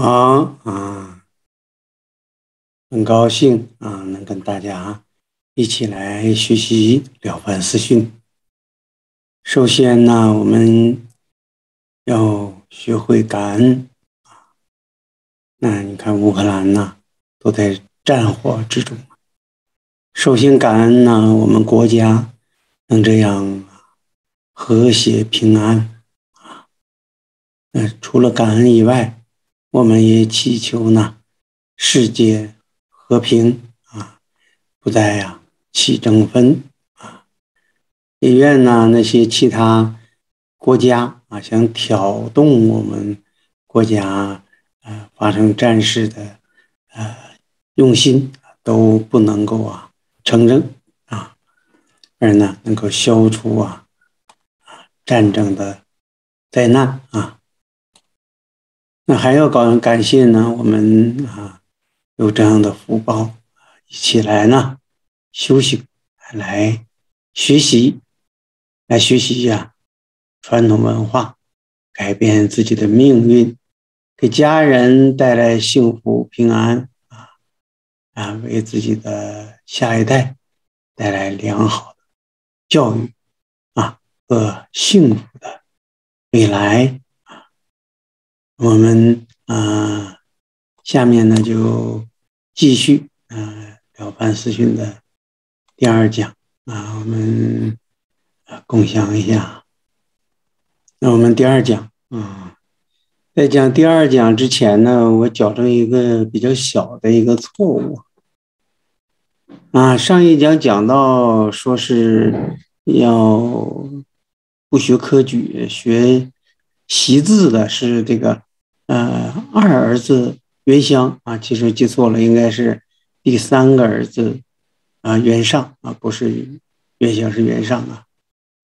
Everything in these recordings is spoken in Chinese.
好啊，很高兴啊，能跟大家一起来学习《了凡四训》。首先呢，我们要学会感恩啊。那你看乌克兰呢，都在战火之中。首先感恩呢，我们国家能这样和谐平安啊。那除了感恩以外，我们也祈求呢，世界和平啊，不再呀起争纷啊。也愿呢那些其他国家啊想挑动我们国家呃发生战事的呃用心都不能够啊。承认啊，而呢能够消除啊啊战争的灾难啊，那还要感感谢呢我们啊有这样的福报一起来呢修行来学习来学习呀传统文化，改变自己的命运，给家人带来幸福平安。啊，啊为自己的下一代带来良好的教育啊和幸福的未来，我们啊下面呢就继续啊了凡四训的第二讲啊，我们啊共享一下。那我们第二讲啊，在讲第二讲之前呢，我矫正一个比较小的一个错误。啊，上一讲讲到说是要不学科举，学习字的是这个呃二儿子元襄啊，其实记错了，应该是第三个儿子啊元上啊，不是元襄是元上啊。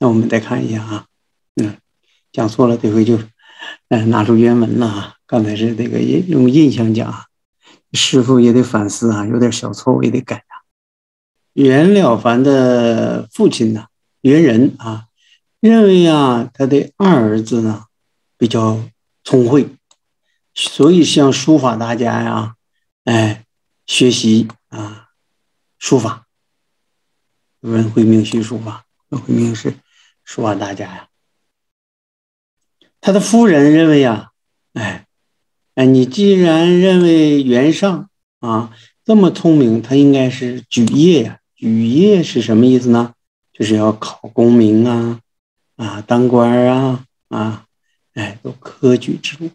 那我们再看一下啊，嗯，讲错了，这回就嗯拿出原文了啊。刚才是这个印用印象讲，师傅也得反思啊，有点小错误也得改啊。袁了凡的父亲呢，袁仁啊，认为啊，他的二儿子呢比较聪慧，所以向书法大家呀，哎，学习啊，书法。文慧明学书法，文慧明是书法大家呀。他的夫人认为啊，哎，哎，你既然认为袁尚啊这么聪明，他应该是举业呀。举业是什么意思呢？就是要考功名啊，啊，当官啊，啊，哎，走科举之路。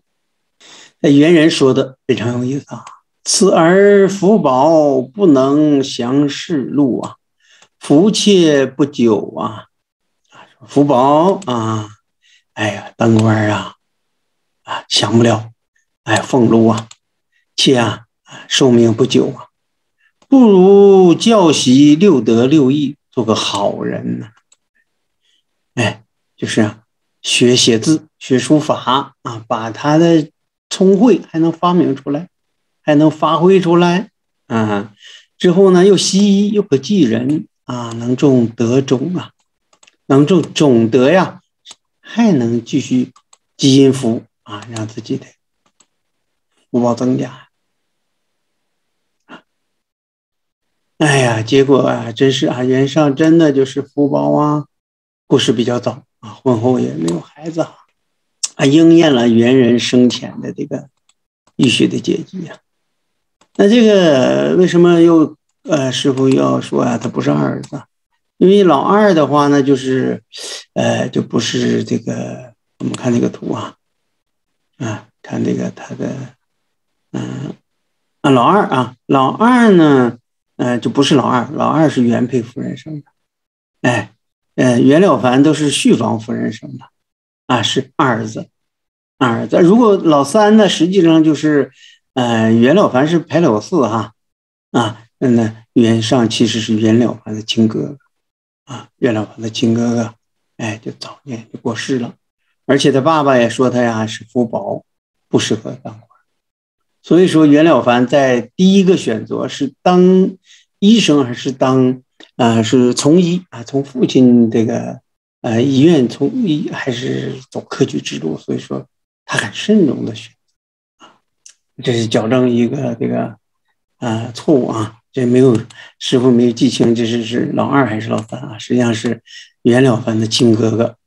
那元人说的非常有意思啊，此儿福薄，不能降世路啊，福妾不久啊，福薄啊，哎呀，当官啊，啊，降不了，哎，俸禄啊，妾啊，寿命不久啊。不如教习六德六艺，做个好人呢。哎，就是啊，学写字，学书法啊，把他的聪慧还能发明出来，还能发挥出来啊。之后呢，又习又可济人啊，能种德种啊，能种种德呀，还能继续积阴福啊，让自己的福报增加。哎呀，结果啊，真是啊，袁尚真的就是福报啊，过世比较早啊，婚后也没有孩子啊，啊，应验了猿人生前的这个医学的结局呀。那这个为什么又呃，师傅要说啊，他不是二儿子？因为老二的话呢，就是呃，就不是这个。我们看这个图啊，啊，看这个他的，嗯，啊，老二啊，老二呢？呃，就不是老二，老二是原配夫人生的，哎，呃，袁了凡都是续房夫人生的，啊，是二儿子，二儿子。如果老三呢，实际上就是，呃，袁了凡是排老四哈，啊，那袁尚其实是袁了凡的亲哥哥，啊，袁了凡的亲哥哥，哎，就早年就过世了，而且他爸爸也说他呀是福薄，不适合当官。所以说，袁了凡在第一个选择是当医生还是当啊是从医啊？从父亲这个呃医院从医还是走科举制度？所以说他很慎重的选择啊。这是矫正一个这个啊错误啊，这没有师傅没有记清，这是是老二还是老三啊？实际上是袁了凡的亲哥哥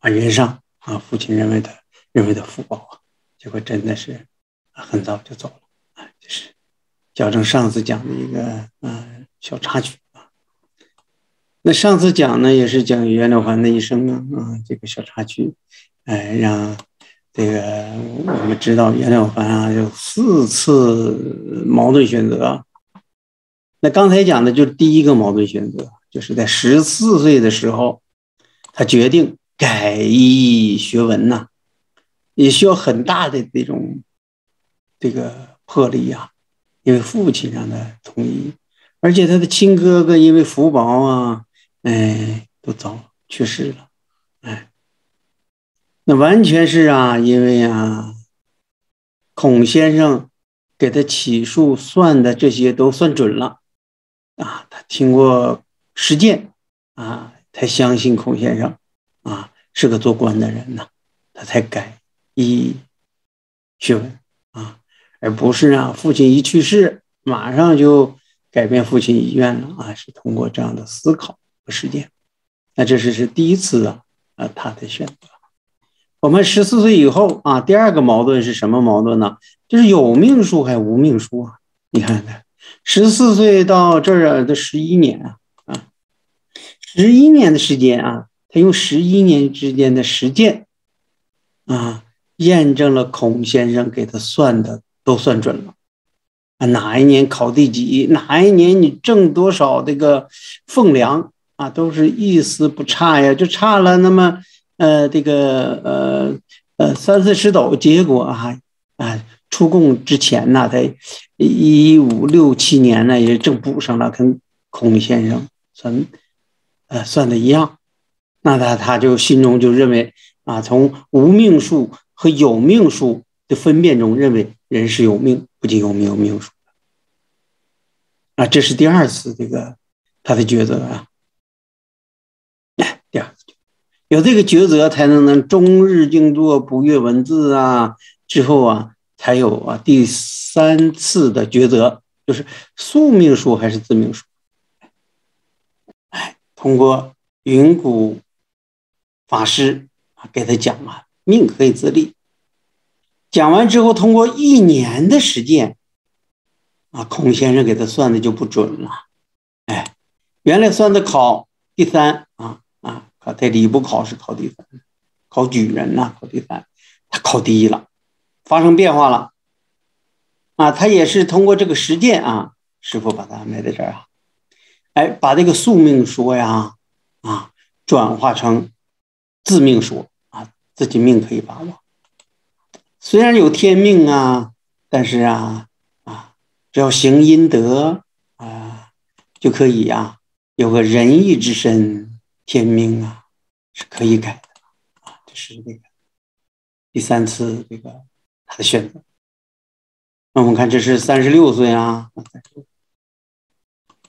啊，袁尚啊，父亲认为的认为的福报啊，结果真的是很早就走了啊，这是矫正上次讲的一个嗯小插曲。那上次讲呢，也是讲袁了凡的一生啊啊，这个小插曲，哎让。这个我们知道，袁了凡啊有四次矛盾选择。那刚才讲的就是第一个矛盾选择，就是在十四岁的时候，他决定改医学文呐，也需要很大的这种这个魄力呀，因为父亲让他同意，而且他的亲哥哥因为福薄啊，哎，都早去世了，哎。那完全是啊，因为啊，孔先生给他起数算的这些都算准了啊，他听过实践啊，才相信孔先生啊是个做官的人呐，他才改一学问啊，而不是啊父亲一去世马上就改变父亲遗愿了啊，是通过这样的思考和实践，那这是是第一次啊啊他的选择。我们十四岁以后啊，第二个矛盾是什么矛盾呢？就是有命数还无命数啊？你看看，十四岁到这儿的十一年啊，啊，十一年的时间啊，他用十一年之间的实践啊，验证了孔先生给他算的都算准了啊，哪一年考第几，哪一年你挣多少这个俸粮啊，都是一丝不差呀，就差了那么。呃，这个呃呃三四十斗，结果啊啊出贡之前呢，在一五六七年呢，也正补上了，跟孔先生算呃算的一样，那他他就心中就认为啊，从无命数和有命数的分辨中，认为人是有命，不仅有命有命数啊，这是第二次这个他的抉择啊。有这个抉择，才能能终日静坐不阅文字啊。之后啊，才有啊第三次的抉择，就是宿命术还是自命术。哎，通过云谷法师啊给他讲啊，命可以自立。讲完之后，通过一年的实践啊，孔先生给他算的就不准了。哎，原来算的考第三啊。啊，在礼部考试考第三，考举人呐，考第三，他考第一了，发生变化了。啊，他也是通过这个实践啊，师傅把他安排在这儿啊，哎，把这个宿命说呀，啊，转化成自命说啊，自己命可以把握。虽然有天命啊，但是啊，啊，只要行阴德啊，就可以呀，有个仁义之身。天命啊，是可以改的啊，这是那个第三次这个他的选择。那我们看，这是三十六岁啊，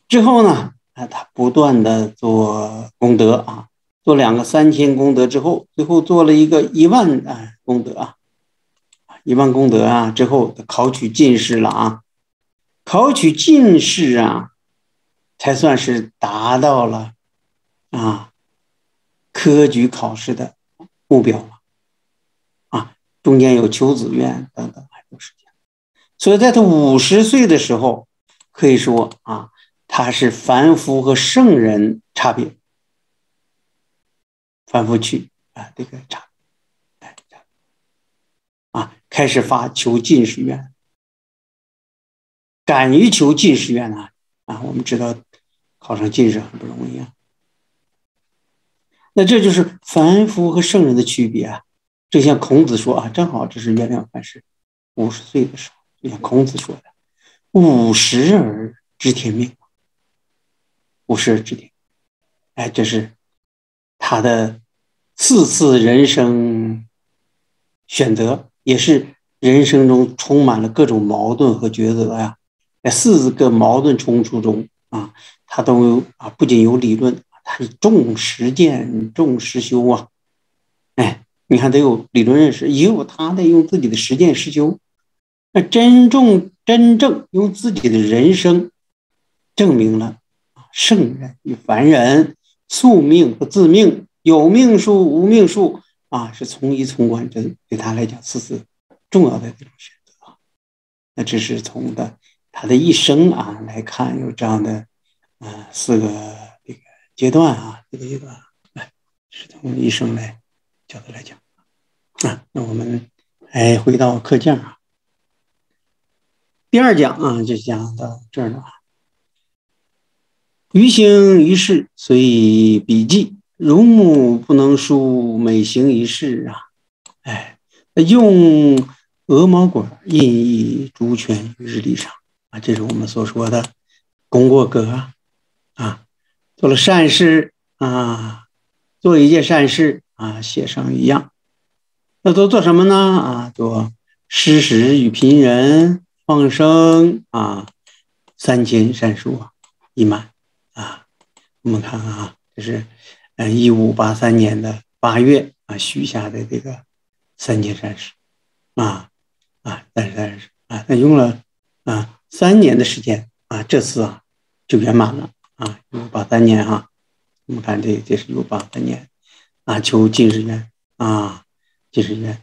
之后呢，啊，他不断的做功德啊，做两个三千功德之后，最后做了一个一万啊功德啊，一万功德啊之后，考取进士了啊，考取进士啊，才算是达到了。啊，科举考试的目标了啊，中间有求子院等等很多事情，所以在他五十岁的时候，可以说啊，他是凡夫和圣人差别，凡夫去啊这个差，哎，啊，开始发求进士院，敢于求进士院呢啊，我们知道考上进士很不容易啊。那这就是凡夫和圣人的区别啊！就像孔子说啊，正好这是袁了凡是五十岁的时候，就像孔子说的：“五十而知天命。”五十而知天，哎，这是他的四次人生选择，也是人生中充满了各种矛盾和抉择呀。在四个矛盾冲突中啊，他都有啊不仅有理论。他是重实践、重实修啊！哎，你看，得有理论认识，也有他得用自己的实践实修那真正真正用自己的人生证明了圣人与凡人宿命和自命有命数无命数啊，是从一从观，这对他来讲是是重要的这种选择啊。那这是从的他的一生啊来看，有这样的啊四个阶段啊，这个阶段来是从医生来角度来讲啊。那我们哎回到课件啊。第二讲啊，就讲到这儿了。于行于事，所以笔记，如木不能书，每行一事啊。哎，用鹅毛管印一竹圈于日历上啊，这是我们所说的功过格啊。做了善事啊，做一件善事啊，写上一样。那都做什么呢？啊，做施食与贫人。放生啊，三千善数啊，一满啊。我们看看啊，这是嗯，一五八三年的八月啊，许下的这个三千善事啊啊，三十善事啊，他用了啊三年的时间啊，这次啊就圆满了啊，一五八三年哈。我们看这这是一五八三年啊，求进士院啊，进士院。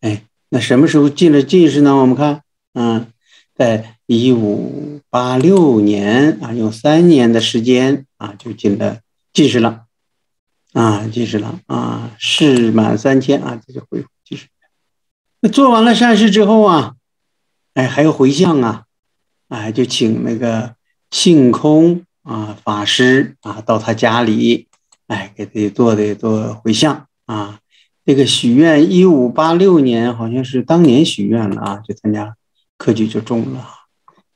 哎，那什么时候进了进士呢？我们看，嗯。在一五八六年啊，用三年的时间啊，就进了进士了，啊，进士了啊，事满三千啊，这就恢复进士。那做完了善事之后啊，哎，还有回向啊，哎，就请那个性空啊法师啊到他家里，哎，给他做的做回向啊。这个许愿，一五八六年好像是当年许愿了啊，就参加。科举就中了，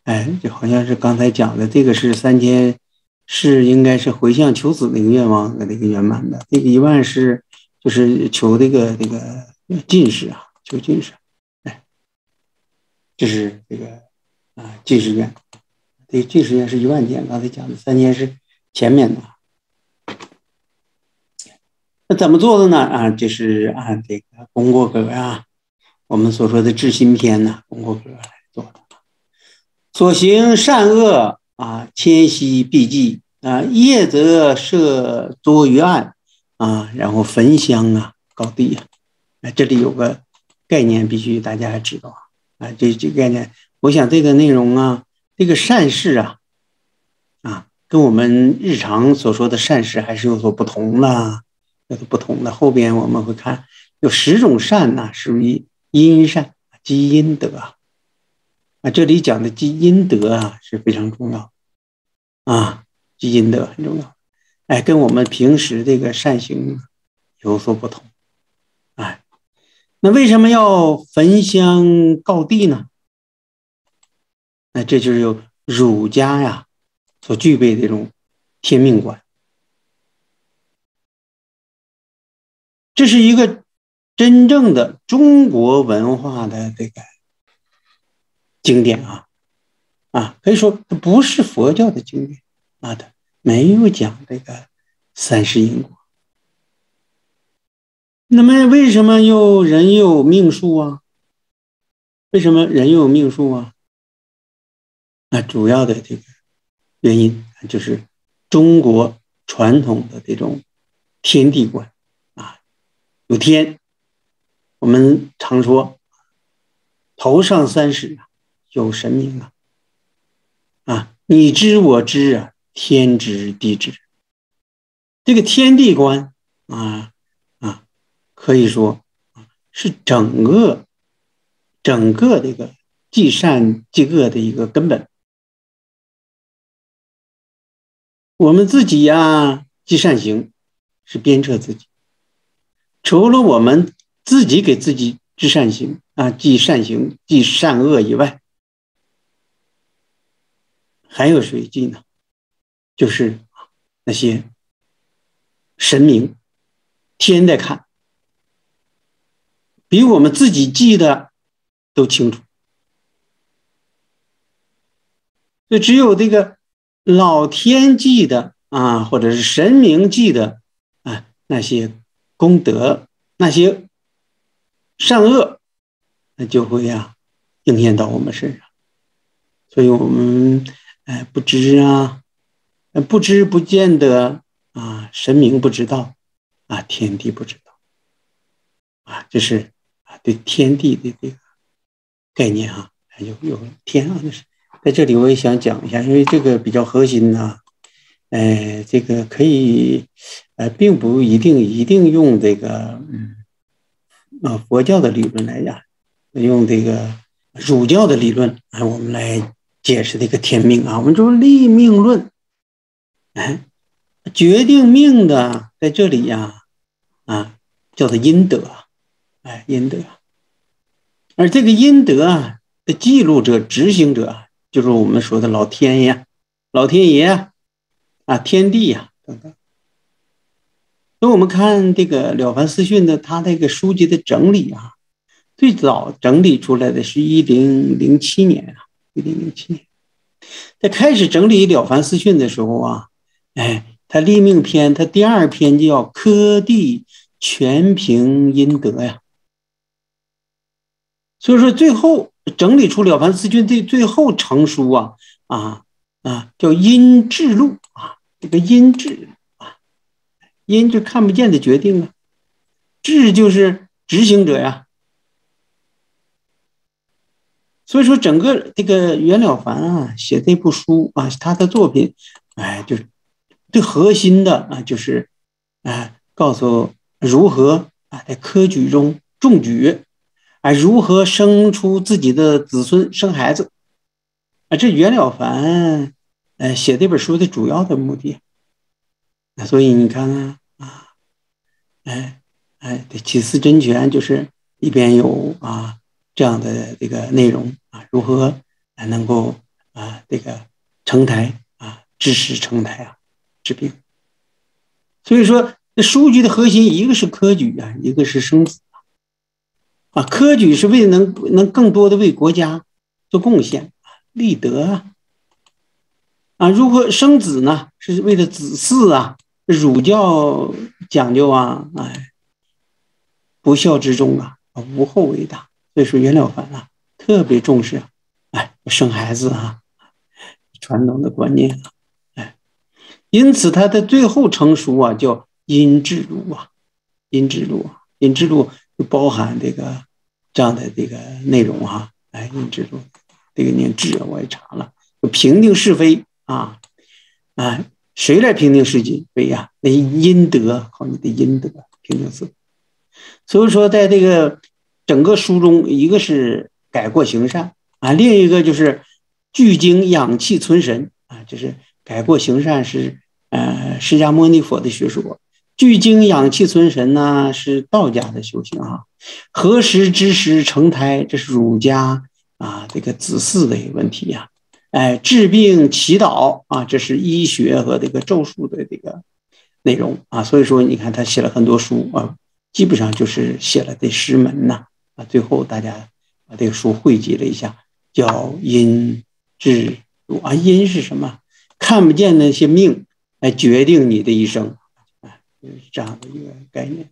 哎，就好像是刚才讲的，这个是三千，是应该是回向求子那个愿望的那个圆满的。这个一万是就是求这个这个进士啊，求进士，哎，这是这个啊进士愿，这进士愿是一万件，刚才讲的三千是前面的。那怎么做的呢？啊，就是按这个功过格啊。我们所说的治心篇呐，功过格来做的。所行善恶啊，迁徙必记啊，业则设多于案啊，然后焚香啊，高地啊。哎，这里有个概念，必须大家知道啊啊。这这概念，我想这个内容啊，这个善事啊，啊，跟我们日常所说的善事还是有所不同的，有所不同的。后边我们会看，有十种善呢，属于。阴善积阴德，啊，这里讲的积阴德啊是非常重要啊，积阴德很重要，哎，跟我们平时这个善行有所不同，哎，那为什么要焚香告地呢？那这就是有儒家呀所具备的这种天命观，这是一个。真正的中国文化的这个经典啊，啊，可以说它不是佛教的经典啊，它没有讲这个三世因果。那么为什么又人有命数啊？为什么人有命数啊？那主要的这个原因就是中国传统的这种天地观啊，有天。我们常说，头上三十有神明啊，啊，你知我知啊，天知地知，这个天地观啊啊，可以说是整个整个这个积善积恶的一个根本。我们自己呀，积善行是鞭策自己，除了我们。自己给自己积善行啊，记善行、记善恶以外，还有谁记呢？就是那些神明，天在看，比我们自己记的都清楚。所以只有这个老天记的啊，或者是神明记的啊，那些功德，那些。善恶，那就会呀，应验到我们身上，所以我们哎不知啊，不知不见得啊，神明不知道啊，天地不知道啊，这是啊对天地的这个概念啊，有有天啊，那是在这里我也想讲一下，因为这个比较核心呐，哎，这个可以呃，并不一定一定用这个嗯啊佛教的理论来讲，用这个。儒教的理论啊，我们来解释这个天命啊。我们说立命论，哎，决定命的在这里呀，啊，叫做阴德，哎，阴德。而这个阴德啊的记录者、执行者，就是我们说的老天呀、老天爷啊、天地呀等等。那我们看这个《了凡四训》的他这个书籍的整理啊。最早整理出来的是一零零七年啊，一零零七年，在开始整理《了凡四训》的时候啊，哎，他立命篇，他第二篇叫“科地全凭阴德”呀。所以说，最后整理出《了凡四训》最最后成书啊啊啊，叫《阴制录》啊，这个“阴制”啊，“阴”就看不见的决定啊，“制”就是执行者呀。所以说，整个这个袁了凡啊，写这部书啊，他的作品，哎，就是最核心的啊，就是哎，告诉如何啊，在科举中中举，啊，如何生出自己的子孙，生孩子，啊，这袁了凡，哎，写这本书的主要的目的。那所以你看看啊，哎哎，这起司真权就是一边有啊。这样的这个内容啊，如何才能够啊这个成台啊治世成台啊治病？所以说，这书籍的核心一个是科举啊，一个是生子啊。科举是为能能更多的为国家做贡献，立德啊。啊，如何生子呢？是为了子嗣啊。儒教讲究啊，哎，不孝之中啊，无后为大。所以说袁了凡啊，特别重视，哎，生孩子啊，传统的观念啊，哎，因此他的最后成熟啊，叫《阴质录》啊，《阴质录》啊，《阴质录》就包含这个这样的这个内容哈，哎，《阴质录》这个念智，我也查了，就评定是非啊，啊，谁来评定是非呀？那阴德，靠你的阴德评定是。所以说，在这个。整个书中，一个是改过行善啊，另一个就是聚精养气存神啊，就是改过行善是呃释迦牟尼佛的学说，聚精养气存神呢是道家的修行啊，何时之时成胎，这是儒家啊这个子嗣的一个问题呀，哎治病祈祷啊，这是医学和这个咒术的这个内容啊，所以说你看他写了很多书啊，基本上就是写了这十门呐啊。最后，大家把这个书汇集了一下，叫“阴质录”啊。阴是什么？看不见那些命来决定你的一生，就是这样的一个概念。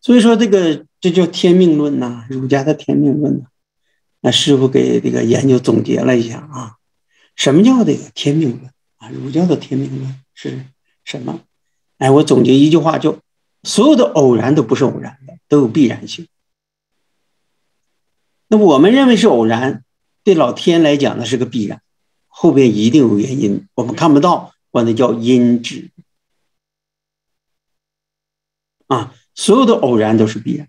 所以说，这个这叫天命论呐，儒家的天命论呐。那师傅给这个研究总结了一下啊，什么叫这个天命论啊？儒家的天命论是什么？哎，我总结一句话，就所有的偶然都不是偶然的，都有必然性。那我们认为是偶然，对老天来讲，那是个必然，后边一定有原因，我们看不到，管它叫因质。啊，所有的偶然都是必然。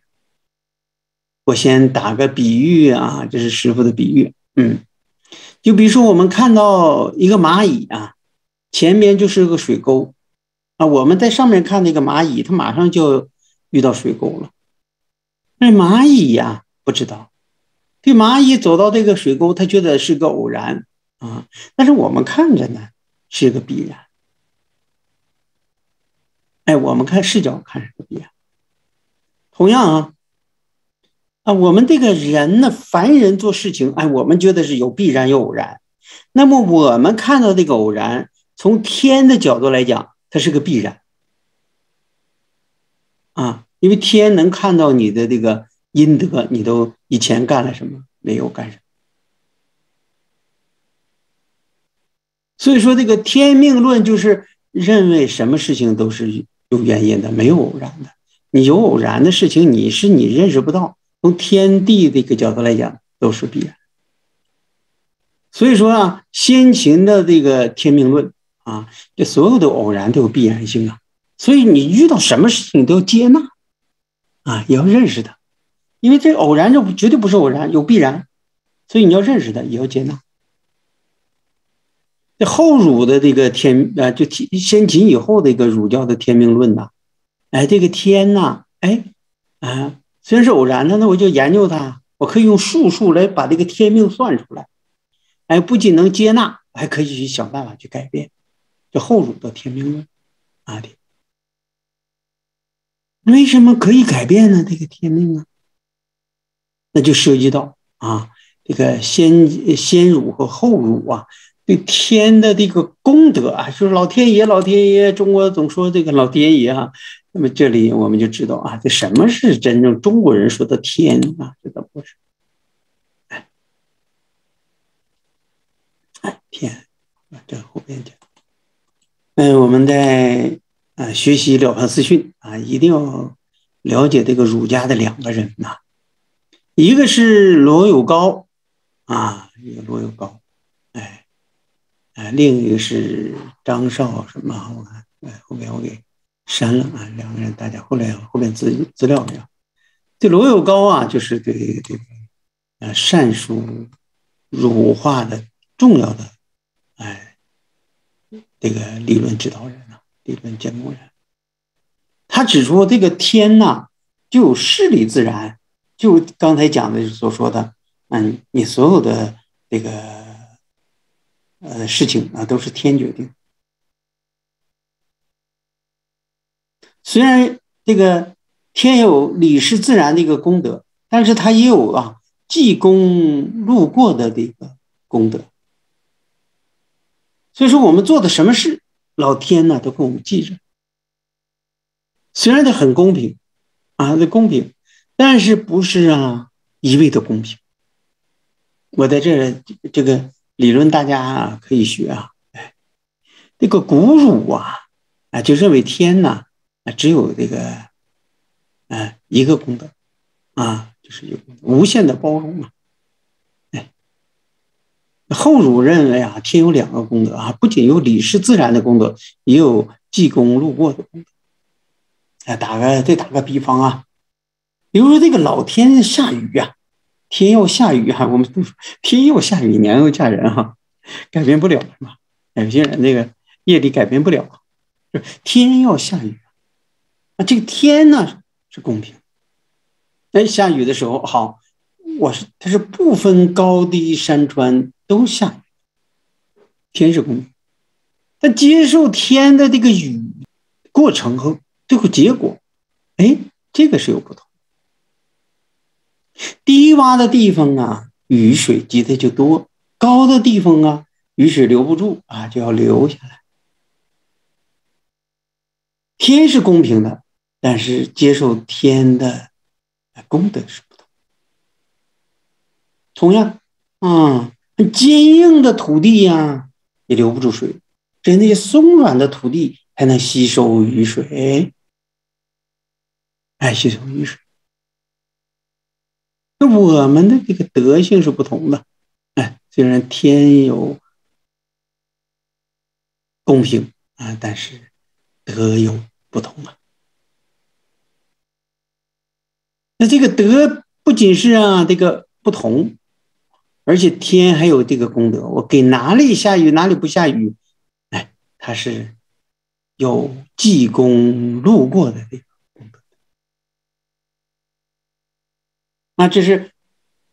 我先打个比喻啊，这是师傅的比喻，嗯，就比如说我们看到一个蚂蚁啊，前面就是个水沟，啊，我们在上面看那个蚂蚁，它马上就遇到水沟了，那蚂蚁呀，不知道。这蚂蚁走到这个水沟，它觉得是个偶然啊，但是我们看着呢，是个必然。哎，我们看视角看是个必然。同样啊，啊，我们这个人呢，凡人做事情，哎，我们觉得是有必然有偶然。那么我们看到这个偶然，从天的角度来讲，它是个必然啊，因为天能看到你的这个。阴德，你都以前干了什么没有干什么。所以说，这个天命论就是认为什么事情都是有原因的，没有偶然的。你有偶然的事情，你是你认识不到。从天地这个角度来讲，都是必然。所以说啊，先秦的这个天命论啊，这所有的偶然都有必然性啊。所以你遇到什么事情都要接纳啊，也要认识它，因为这偶然就绝对不是偶然，有必然。所以你要认识它，也要接纳。这后儒的这个天啊，就先秦以后的一个儒教的天命论呐，哎，这个天呐，哎，啊，虽然是偶然的，那我就研究它，我可以用术数来把这个天命算出来。哎，不仅能接纳，还可以去想办法去改变，这后儒的天命论啊的。为什么可以改变呢？这个天命啊，那就涉及到啊，这个先先儒和后儒啊，对天的这个功德啊，就是老天爷，老天爷，中国总说这个老天爷啊。那么这里我们就知道啊，这什么是真正中国人说的天啊？这怎么回事？天，啊，这后边讲。嗯，我们在啊学习《了凡四训》啊，一定要了解这个儒家的两个人呐，一个是罗有高啊，一个罗有高，哎，另一个是张绍什么？我看，哎，后面我给删了啊。两个人，大家后来后面资资料没有，这罗有高啊，就是这个这个呃善书儒化的重要的。哎，这个理论指导人呢，理论监督人，他指出这个天呐，就有势理自然，就刚才讲的所说的，嗯，你所有的这个呃事情啊，都是天决定。虽然这个天有理事自然的一个功德，但是它也有啊济公路过的这个功德。所以说，我们做的什么事，老天呢都给我们记着。虽然它很公平，啊，这公平，但是不是啊一味的公平。我在这这个理论，大家可以学啊。哎，这个古儒啊，啊，就认为天呐，啊，只有这个，啊，一个功德，啊，就是有无限的包容嘛。哎后儒认为啊，天有两个功德啊，不仅有理事自然的功德，也有济公路过的功德。哎，打个再打个比方啊，比如说这个老天下雨呀，天要下雨哈，我们都说天要下雨，娘要嫁人哈，改变不了是吧？有些人那个业力改变不了，天要下雨，那这个天呢是公平。哎，下雨的时候好，我是它是不分高低山川。都下雨，天是公平，但接受天的这个雨过程和最后结果，哎，这个是有不同。低洼的地方啊，雨水积的就多；高的地方啊，雨水留不住啊，就要流下来。天是公平的，但是接受天的功德是不同。同样，啊。坚硬的土地呀，也留不住水；只有那些松软的土地才能吸收雨水，哎，吸收雨水。那我们的这个德性是不同的，哎，虽然天有公平啊，但是德有不同啊。那这个德不仅是啊，这个不同。而且天还有这个功德，我给哪里下雨，哪里不下雨，哎，它是有济公路过的功德。那这是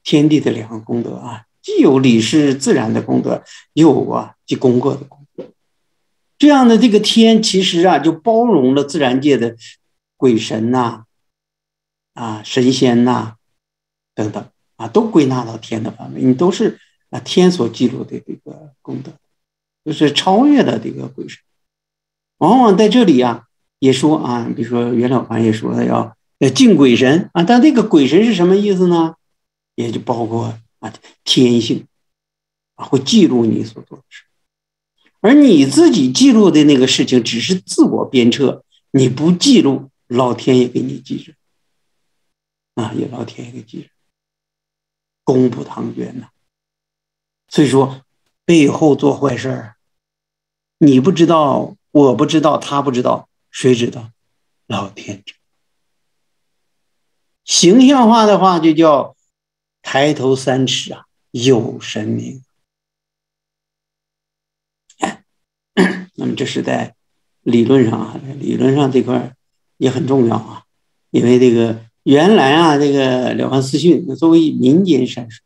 天地的两个功德啊，既有理事自然的功德，又有啊即功过的功德。这样的这个天，其实啊就包容了自然界的鬼神呐，啊神仙呐等等。啊，都归纳到天的范围，你都是啊天所记录的这个功德，就是超越了这个鬼神。往往在这里啊，也说啊，比如说袁老环也说要那敬鬼神啊，但这个鬼神是什么意思呢？也就包括啊，天性啊，会记录你所做的事，而你自己记录的那个事情只是自我鞭策，你不记录，老天也给你记着，啊，也老天爷给记着，功不唐捐呐。所以说，背后做坏事儿，你不知道，我不知道，他不知道，谁知道？老天知。形象化的话，就叫抬头三尺啊，有神明。那么这是在理论上啊，理论上这块也很重要啊，因为这个原来啊，这个《了凡四训》作为民间善书，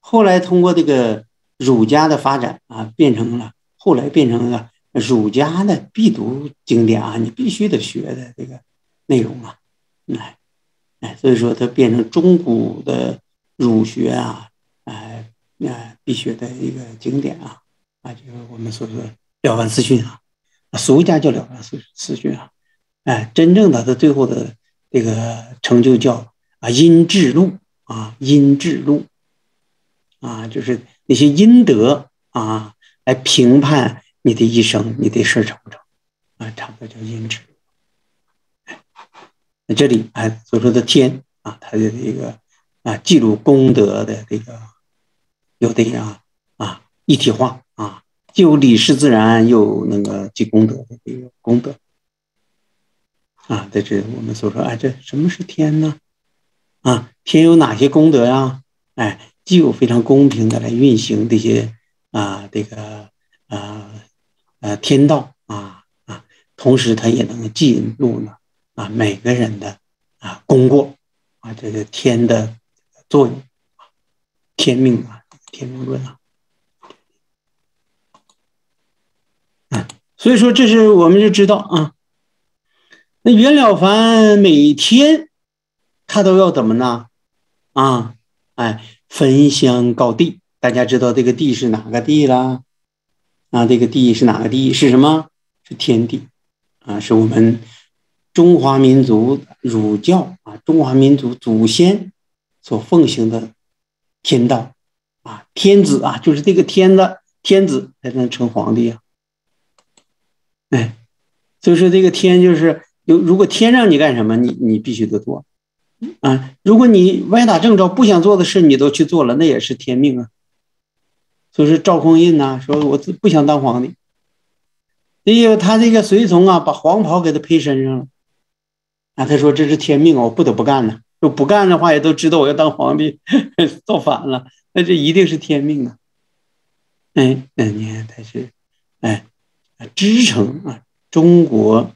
后来通过这个儒家的发展啊，变成了后来变成了儒家的必读经典啊，你必须得学的这个内容啊，来来。所以说，它变成中古的儒学啊，哎，那，必学的一个经典啊，啊，就是我们所说的《了凡四训》啊，俗家叫《了凡四四训》啊，哎，真正的它最后的这个成就叫啊阴质录啊阴质录啊，就是那些阴德啊，来评判你的一生，你的事成不成啊，差不多叫阴质。那这里哎，所说的天啊，它的这个啊，记录功德的这个有的呀啊，一体化啊，既有理事自然，又有那个记功德的这个功德啊。在这我们所说，哎，这什么是天呢？啊，天有哪些功德呀？哎，既有非常公平的来运行这些啊，这个啊呃天道啊啊，同时它也能记录呢。啊，每个人的啊功过啊，这个天的作用，天命啊，天命论啊，啊，所以说这是我们就知道啊，那袁了凡每天他都要怎么呢？啊，哎，焚香告地，大家知道这个地是哪个地啦？啊，这个地是哪个地？是什么？是天地啊，是我们。中华民族儒教啊，中华民族祖先所奉行的天道啊，天子啊，就是这个天的天子才能成皇帝啊。哎，所以说这个天就是有，如果天让你干什么，你你必须得做啊。如果你歪打正着不想做的事，你都去做了，那也是天命啊。所以说赵匡胤呐，说我不想当皇帝，哎呦，他这个随从啊，把黄袍给他披身上了。啊，他说这是天命，我不得不干呢。就不干的话，也都知道我要当皇帝，造反了。那这一定是天命啊！哎，那你看他是，哎，支撑啊中国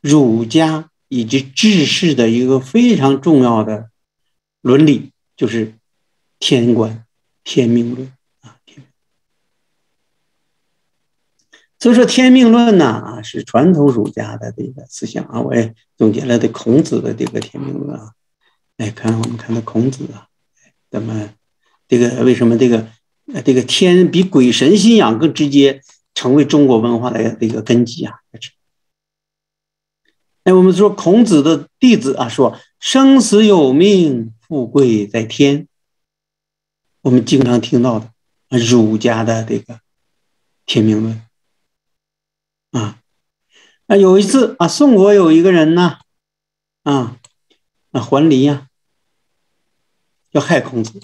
儒家以及治世的一个非常重要的伦理，就是天官、天命论。所以说天命论呢啊是传统儒家的这个思想啊，我也总结了这孔子的这个天命论啊。哎，看我们看到孔子啊，怎么这个为什么这个这个天比鬼神信仰更直接成为中国文化的这个根基啊？哎，我们说孔子的弟子啊说生死有命，富贵在天。我们经常听到的儒家的这个天命论。啊，那有一次啊，宋国有一个人呢，啊，那桓离呀，要害孔子，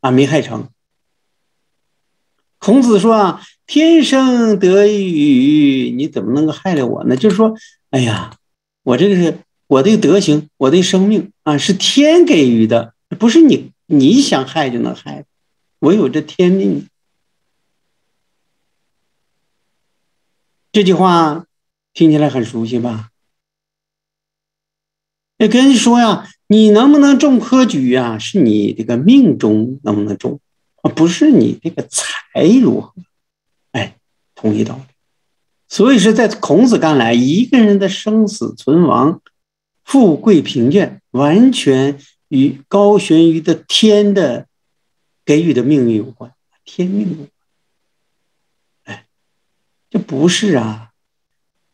啊，没害成。孔子说啊，天生得与，你怎么能够害了我呢？就是说，哎呀，我这个是我的德行，我的生命啊，是天给予的，不是你你想害就能害，我有这天命。这句话听起来很熟悉吧？那跟说呀，你能不能中科举呀？是你这个命中能不能中，而不是你这个财如何。哎，同一道理。所以说，在孔子看来，一个人的生死存亡、富贵贫贱，完全与高悬于的天的给予的命运有关，天命有关。这不是啊，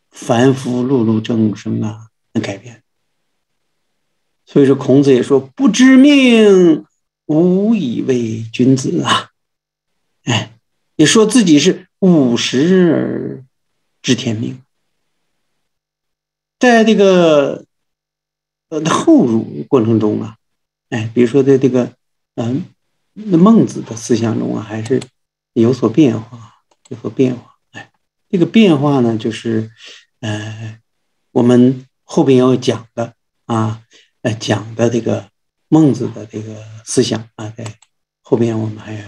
凡夫碌碌众生啊能改变。所以说，孔子也说：“不知命，无以为君子啊，哎，也说自己是五十而知天命，在这个呃后儒过程中啊，哎，比如说在这个嗯那孟子的思想中啊，还是有所变化，有所变化。这个变化呢，就是呃我们后边要讲的啊，呃讲的这个。孟子的这个思想啊，在后边我们还要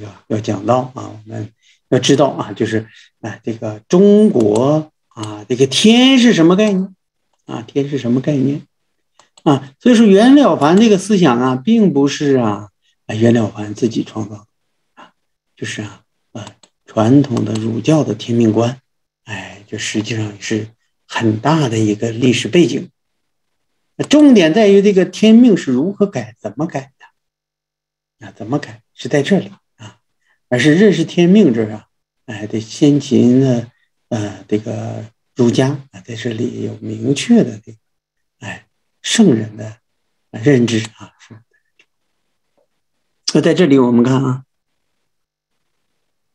要要讲到啊，我们要知道啊，就是啊，这个中国啊，这个天是什么概念啊？天是什么概念啊？所以说袁了凡这个思想啊，并不是啊，袁了凡自己创造的啊，就是，啊，传统的儒教的天命观，哎，这实际上是很大的一个历史背景。重点在于这个天命是如何改、怎么改的啊？怎么改是在这里啊？而是认识天命这儿啊，哎，这先秦的呃这个儒家啊，在这里有明确的这个哎圣人的认知啊。是。那在这里我们看啊，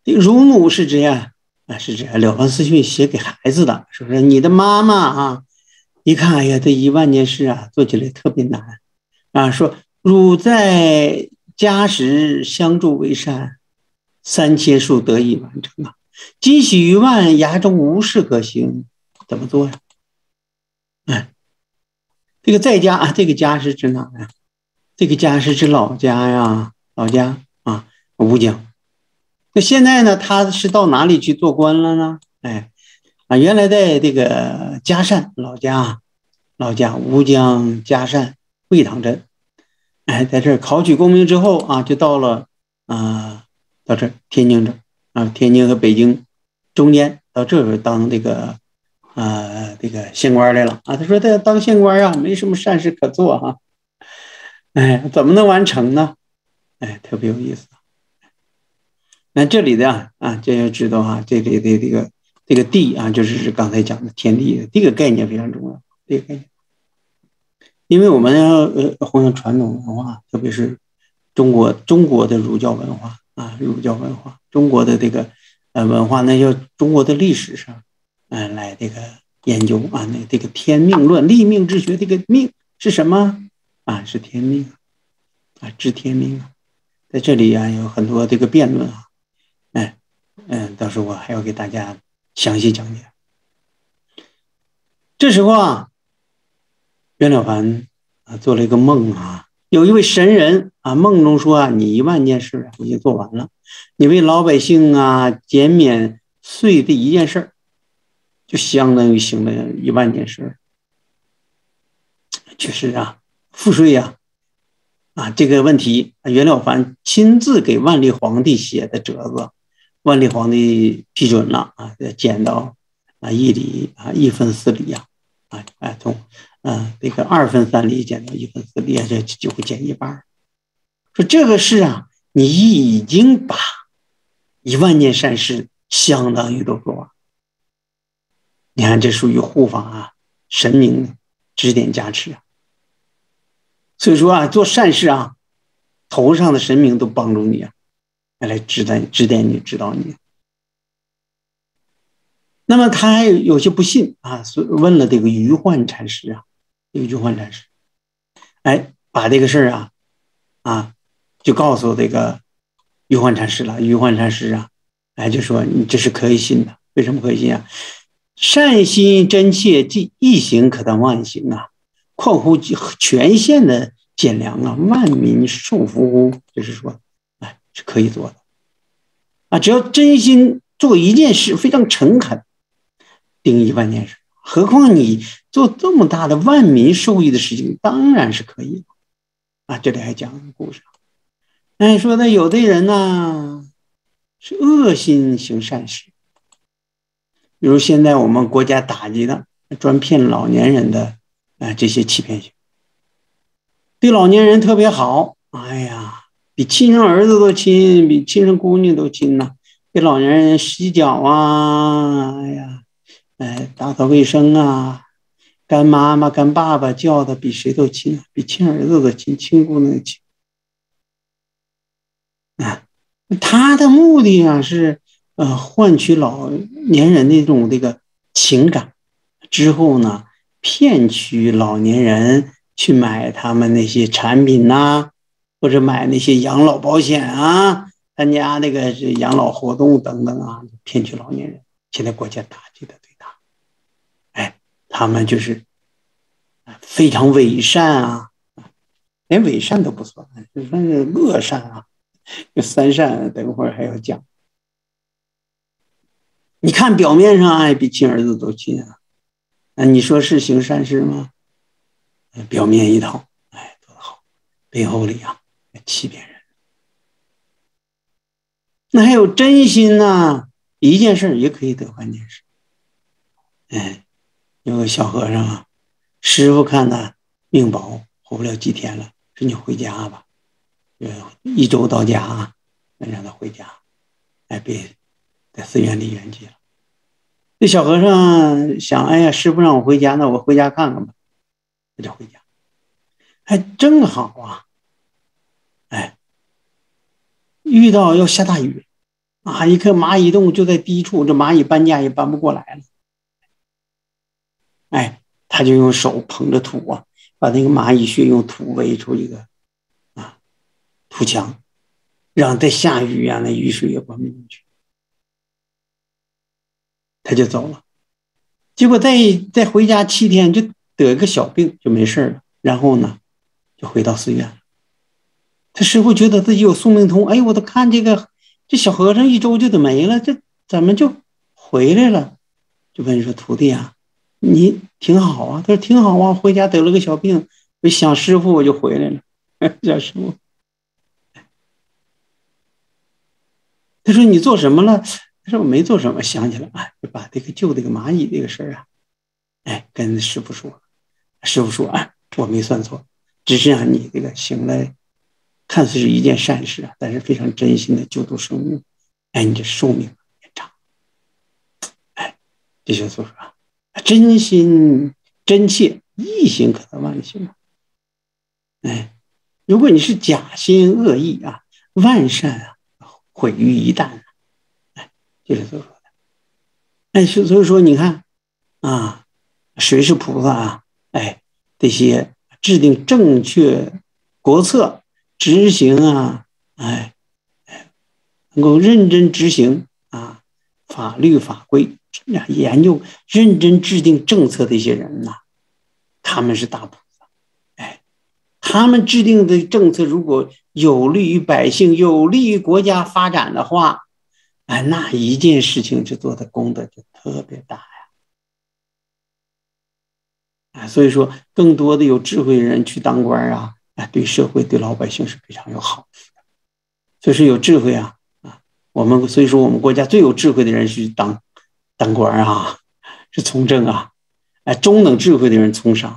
乳母是指呀啊，是这样。了凡四训写给孩子的，是不是？你的妈妈啊。一看，哎呀，这一万件事啊，做起来特别难啊！说汝在家时相助为善，三千数得以完成啊！今喜于万，崖中无事可行，怎么做呀？哎，这个在家啊，这个家是指哪呀？这个家是指老家呀，老家啊，吴江。那现在呢，他是到哪里去做官了呢？哎。啊，原来在这个嘉善老家，老家吴江嘉善会堂镇，哎，在这儿考取功名之后啊，就到了啊，到这儿天津这啊，天津和北京中间到这儿当这个啊这个县官来了啊。他说他当县官啊，没什么善事可做哈，哎，怎么能完成呢？哎，特别有意思。那这里的啊，这要知道哈，这里的这个。这个地啊，就是刚才讲的天地，这个概念非常重要。这个概念，因为我们要呃弘扬传统文化，特别是中国中国的儒教文化啊，儒教文化，中国的这个呃文化，那要中国的历史上，嗯，来这个研究啊，那这个天命论、立命之学，这个命是什么啊？是天命啊，知天命啊，在这里啊有很多这个辩论啊，哎，嗯，到时候我还要给大家。详细讲解。这时候啊，袁了凡啊做了一个梦啊，有一位神人啊，梦中说啊，你一万件事已经做完了，你为老百姓啊减免税的一件事就相当于行了一万件事确实啊，赋税呀，啊这个问题，袁了凡亲自给万历皇帝写的折子。万历皇帝批准了啊，减到啊一里啊一分四厘呀，啊哎从啊这个二分三厘减到一分四厘，这就会减一半。说这个事啊，你已经把一万件善事相当于都做完。你看这属于护法啊，神明指点加持啊。所以说啊，做善事啊，头上的神明都帮助你啊。来指点指点你指导你，那么他还有些不信啊，所问了这个余幻禅师啊，这个余幻禅师，哎，把这个事儿啊，啊，就告诉这个余幻禅师了。余幻禅师啊，哎，就说你这是可以信的，为什么可以信啊？善心真切，即一行可当万行啊！况乎全县的减粮啊，万民受福乎？就是说。是可以做的，啊，只要真心做一件事，非常诚恳，定一万件事。何况你做这么大的万民受益的事情，当然是可以。啊，这里还讲个故事，哎，说的有的人呢是恶心行善事，比如现在我们国家打击的专骗老年人的，啊，这些欺骗性，对老年人特别好，哎呀。比亲生儿子都亲，比亲生姑娘都亲呐！给老年人洗脚啊，哎呀，哎，打扫卫生啊，干妈妈、干爸爸叫的比谁都亲，比亲儿子都亲，亲姑娘亲。啊，他的目的啊是呃换取老年人的一种这个情感，之后呢骗取老年人去买他们那些产品呐，或者买那些养老保险啊，参加那个养老活动等等啊，骗取老年人。现在国家打击的最大，哎，他们就是非常伪善啊。连伪善都不算，就算是恶善啊，这三善等会儿还要讲。你看表面上哎，比亲儿子都亲啊，那你说是行善事吗？表面一套，哎，做得好，背后里啊欺骗人。那还有真心呢，一件事也可以得关键事。哎，有个小和尚啊，师傅看他命薄，活不了几天了。说你回家吧，呃，一周到家啊，让他回家，哎，别在寺院里圆寂了。这小和尚想，哎呀，师傅让我回家，那我回家看看吧，他就回家。还正好啊，遇到要下大雨，啊，一颗蚂蚁洞就在低处，这蚂蚁搬家也搬不过来了。哎，他就用手捧着土啊。把那个蚂蚁穴用土围出一个啊土墙，让再下雨呀，那雨水也灌不进去，他就走了。结果再再回家七天，就得个小病，就没事了。然后呢，就回到寺院。他师傅觉得自己有宿命通，哎，我都看这个这小和尚一周就得没了，这怎么就回来了？就问说徒弟啊。你挺好啊，他说挺好啊，回家得了个小病，我想师傅我就回来了。想师傅，他说你做什么了？他说我没做什么，想起来哎，就把这个救这个蚂蚁这个事儿啊，哎，跟师傅说。师傅说啊，我没算错，只是让你这个行了，看似是一件善事啊，但是非常真心的救度生命，哎，你这寿命延长。哎，这就说说啊。真心真切，一心可得万幸啊！哎，如果你是假心恶意啊，万善啊毁于一旦啊！哎，就是这么说的。哎，所所以说，你看啊，谁是菩萨啊？哎，这些制定正确国策、执行啊，哎哎，能够认真执行啊，法律法规。研究认真制定政策的一些人呐，他们是大菩萨。哎，他们制定的政策如果有利于百姓、有利于国家发展的话，哎，那一件事情就做的功德就特别大呀。啊，所以说，更多的有智慧的人去当官啊，对社会、对老百姓是非常有好处的。所以说，有智慧啊，啊，我们所以说，我们国家最有智慧的人是当。当官啊，是从政啊，哎，中等智慧的人从商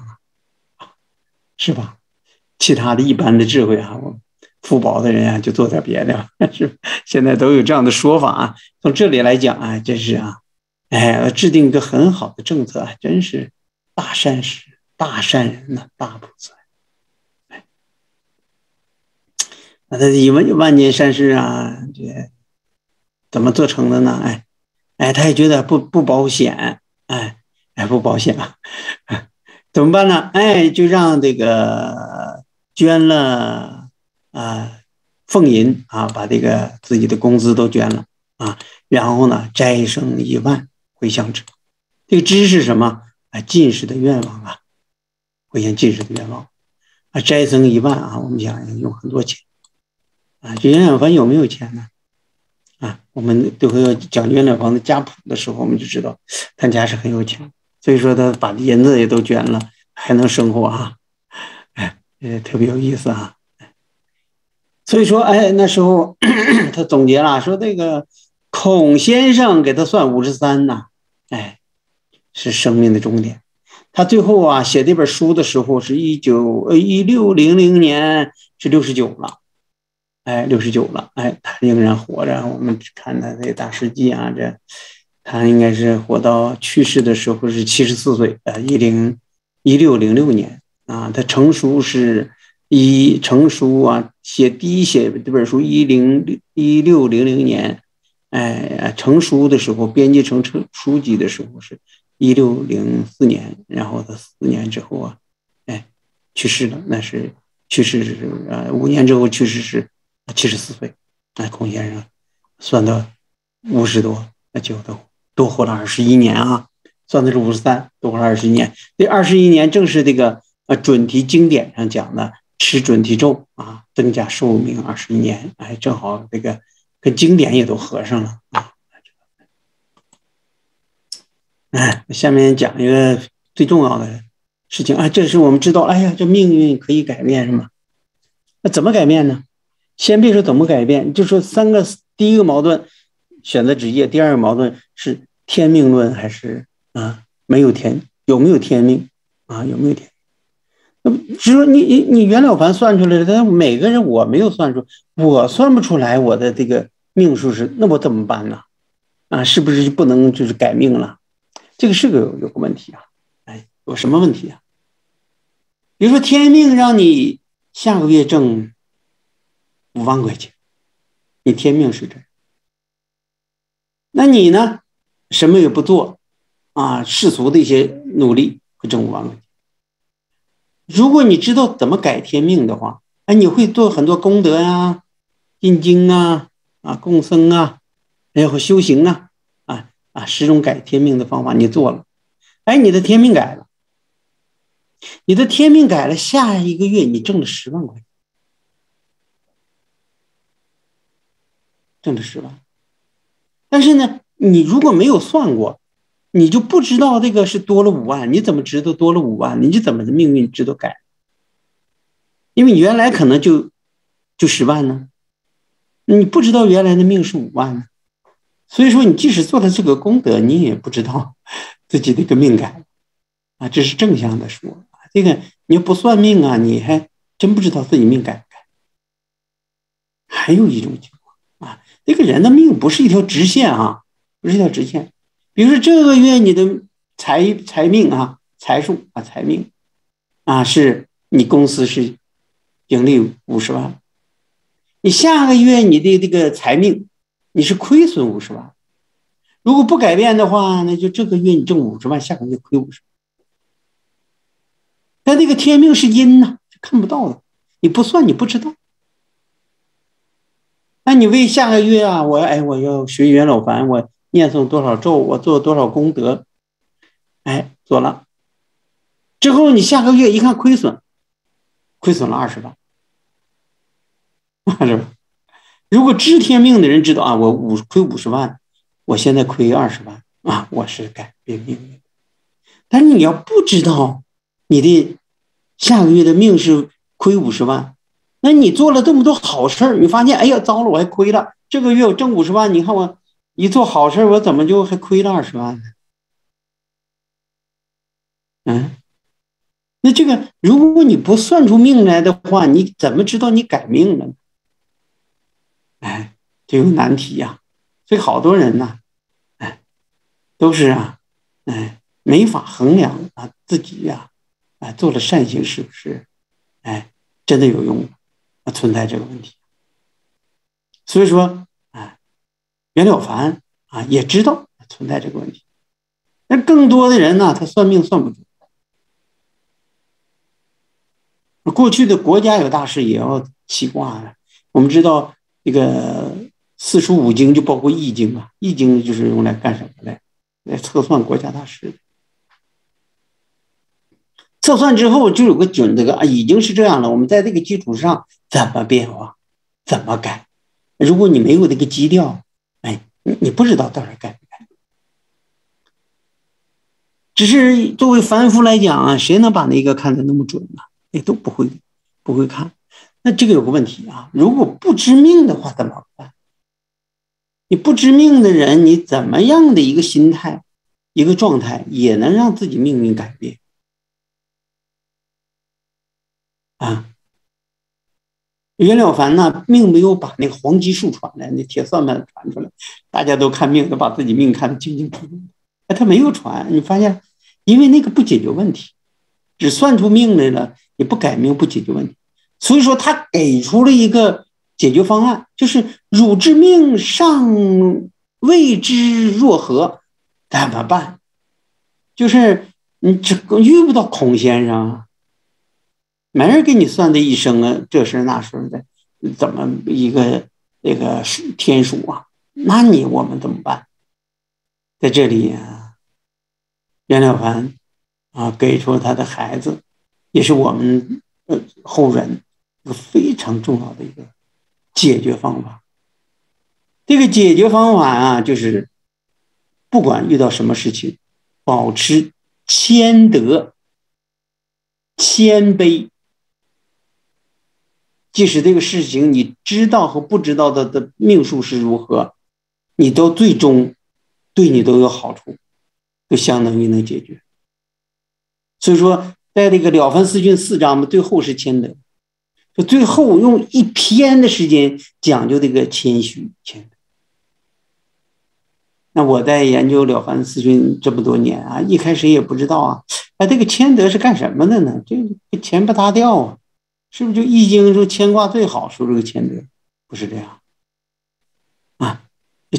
啊，是吧？其他的一般的智慧啊，我福薄的人啊，就做点别的，是现在都有这样的说法啊。从这里来讲啊，这是啊，哎，制定一个很好的政策啊，真是大善事、大善人呐，大菩萨。哎，他一万万年善事啊，这怎么做成的呢？哎。哎，他也觉得不不保险，哎哎不保险啊，怎么办呢？哎，就让这个捐了啊，俸银啊，把这个自己的工资都捐了啊，然后呢，斋生一万回向之。这个知是什么？啊，进士的愿望啊，回向进士的愿望啊，斋生一万啊，我们讲用很多钱啊，这袁小凡有没有钱呢？啊，我们都会讲袁了房的家谱的时候，我们就知道他家是很有钱，所以说他把银子也都捐了，还能生活啊，哎，也特别有意思啊。所以说，哎，那时候 他总结了，说这个孔先生给他算五十三呐，哎，是生命的终点。他最后啊写这本书的时候，是一九呃一六零零年是六十九了。哎，六十九了，哎，他仍然活着。我们看他这大事记啊，这他应该是活到去世的时候是七十四岁，呃，一零一六零六年啊。他成书是一成书啊，写第一写这本书一零一六零零年，哎，成书的时候，编辑成成书籍的时候是一六零四年，然后他四年之后啊，哎，去世了，那是去世是呃五年之后去世是七十四岁，哎，孔先生算到五十多，那就都多活了二十一年啊，算的是五十三，多活了二十一年，这二十一年正是这个呃准提经典上讲的。吃准提咒啊，增加寿命二十一年，哎，正好这个跟经典也都合上了啊。哎，下面讲一个最重要的事情啊，这是我们知道，哎呀，这命运可以改变是吗？那怎么改变呢？先别说怎么改变，就说三个，第一个矛盾选择职业，第二个矛盾是天命论还是啊没有天有没有天命啊有没有天？那只说你你你袁了凡算出来了，但每个人我没有算出，我算不出来我的这个命数是，那我怎么办呢？啊，是不是就不能就是改命了？这个是个有个问题啊，哎，有什么问题啊？比如说天命让你下个月挣五万块钱，你天命是这，那你呢，什么也不做。啊，世俗的一些努力会挣五万块钱。如果你知道怎么改天命的话，哎，你会做很多功德呀，印经啊，啊，供僧啊，然后修行啊，啊啊，十种改天命的方法你做了，哎，你的天命改了，你的天命改了，下一个月你挣了十万块钱，挣了十万，但是呢，你如果没有算过。你就不知道这个是多了五万，你怎么知道多了五万？你就怎么的命运知道改？因为你原来可能就就十万呢，你不知道原来的命是五万呢，所以说你即使做了这个功德，你也不知道 自己这个命改啊，这是正向的说这个你要不算命啊，你还真不知道自己命改不改。还有一种情况啊，这个人的命不是一条直线啊，不是一条直线。比如说这个月你的财财命啊，财数啊，财命啊，是你公司是盈利五十万，你下个月你的这个财命你是亏损五十万，如果不改变的话，那就这个月你挣五十万，下个月亏五十。但那个天命是阴呐，是看不到的，你不算你不知道。那你为下个月啊，我哎我要学袁老凡我。念诵多少咒，我做多少功德，哎，做了之后，你下个月一看亏损，亏损了二十万，二十万？如果知天命的人知道啊，我五亏五十万，我现在亏二十万啊，我是改变命运。但是你要不知道你的下个月的命是亏五十万，那你做了这么多好事儿，你发现哎呀，糟了，我还亏了。这个月我挣五十万，你看我。一做好事，我怎么就还亏了二十万呢？嗯，那这个如果你不算出命来的话，你怎么知道你改命了呢？哎，这有难题呀。所以好多人呢，哎，都是啊，哎，没法衡量啊自己呀，哎，做了善行是不是，哎，真的有用？啊，存在这个问题。所以说。啊袁了凡啊，也知道存在这个问题，那更多的人呢，他算命算不准。过去的国家有大事也要起卦我们知道这个四书五经就包括易经啊，易经就是用来干什么来？来测算国家大事。测算之后就有个准这个啊，已经是这样了。我们在这个基础上怎么变化，怎么改？如果你没有这个基调。你你不知道到底改不改，只是作为凡夫来讲啊，谁能把那个看得那么准呢？也都不会，不会看。那这个有个问题啊，如果不知命的话怎么办？你不知命的人，你怎么样的一个心态、一个状态，也能让自己命运改变啊？袁了凡呢，并没有把那个黄鸡术传来，那铁算盘传出来，大家都看命，都把自己命看得清清楚楚。哎，他没有传，你发现，因为那个不解决问题，只算出命来了，也不改命，不解决问题。所以说他给出了一个解决方案，就是汝之命尚未知若何，怎么办？就是你这遇不到孔先生，没人给你算这一生啊，这事那事的，怎么一个那个天数啊？那你我们怎么办？在这里啊，袁了凡啊，给出他的孩子，也是我们呃后人一个非常重要的一个解决方法。这个解决方法啊，就是不管遇到什么事情。保持谦德、谦卑，即使这个事情你知道和不知道的的命数是如何，你都最终对你都有好处，就相当于能解决。所以说，在这个《了凡四训》四章嘛，最后是谦德，就最后用一篇的时间讲究这个谦虚谦。那我在研究《了凡四训》这么多年啊，一开始也不知道啊，哎，这个谦德是干什么的呢？这个钱不搭调啊，是不是就《易经》说牵卦最好说这个谦德？不是这样啊，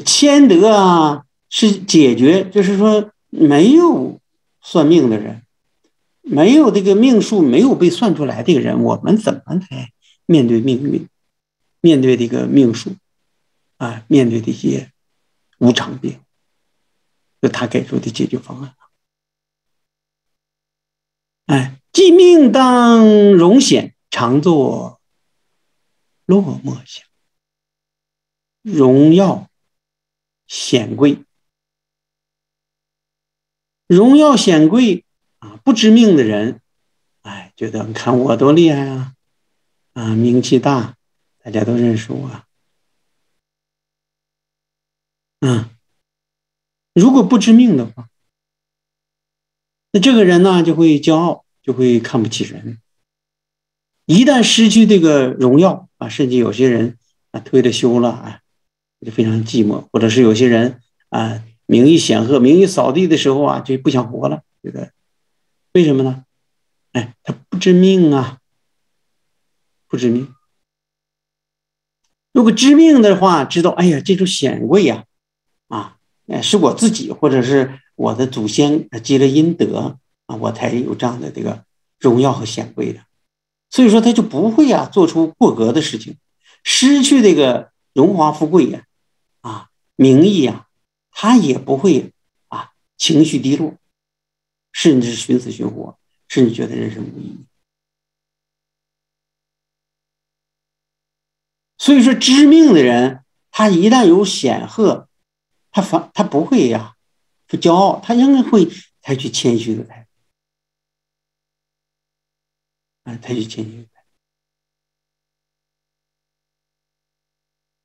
谦德啊是解决，就是说没有算命的人，没有这个命数没有被算出来的个人，我们怎么来面对命运，面对这个命数啊，面对这些无常病？他给出的解决方案哎，既命当荣显，常作落寞相。荣耀显贵，荣耀显贵啊！不知命的人，哎，觉得你看我多厉害啊！啊，名气大，大家都认识我，嗯。如果不知命的话，那这个人呢就会骄傲，就会看不起人。一旦失去这个荣耀啊，甚至有些人啊退了休了啊，就非常寂寞；或者是有些人啊名誉显赫、名誉扫地的时候啊，就不想活了。这个为什么呢？哎，他不知命啊，不知命。如果知命的话，知道哎呀，这种显贵呀，啊。哎，是我自己，或者是我的祖先积了阴德啊，我才有这样的这个荣耀和显贵的。所以说，他就不会啊做出过格的事情，失去这个荣华富贵呀，啊名义呀，他也不会啊情绪低落，甚至寻死寻活，甚至觉得人生无意义。所以说，知命的人，他一旦有显赫。他反他不会呀，不骄傲，他应该会采取谦虚的态度，啊，他就谦虚的态度。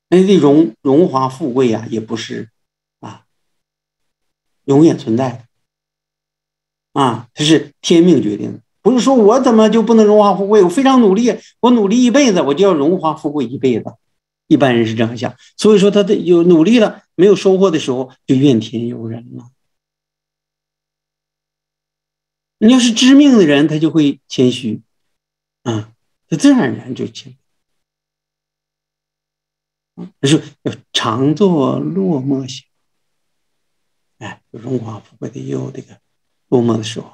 那这荣荣华富贵啊，也不是啊永远存在的，啊，这是天命决定的，不是说我怎么就不能荣华富贵？我非常努力，我努力一辈子，我就要荣华富贵一辈子。一般人是这样想，所以说他的有努力了没有收获的时候，就怨天尤人了。你要是知命的人，他就会谦虚，啊，他自然而然就谦。他说要常做落寞行，哎，有荣华富贵的，也有这个落寞的时候；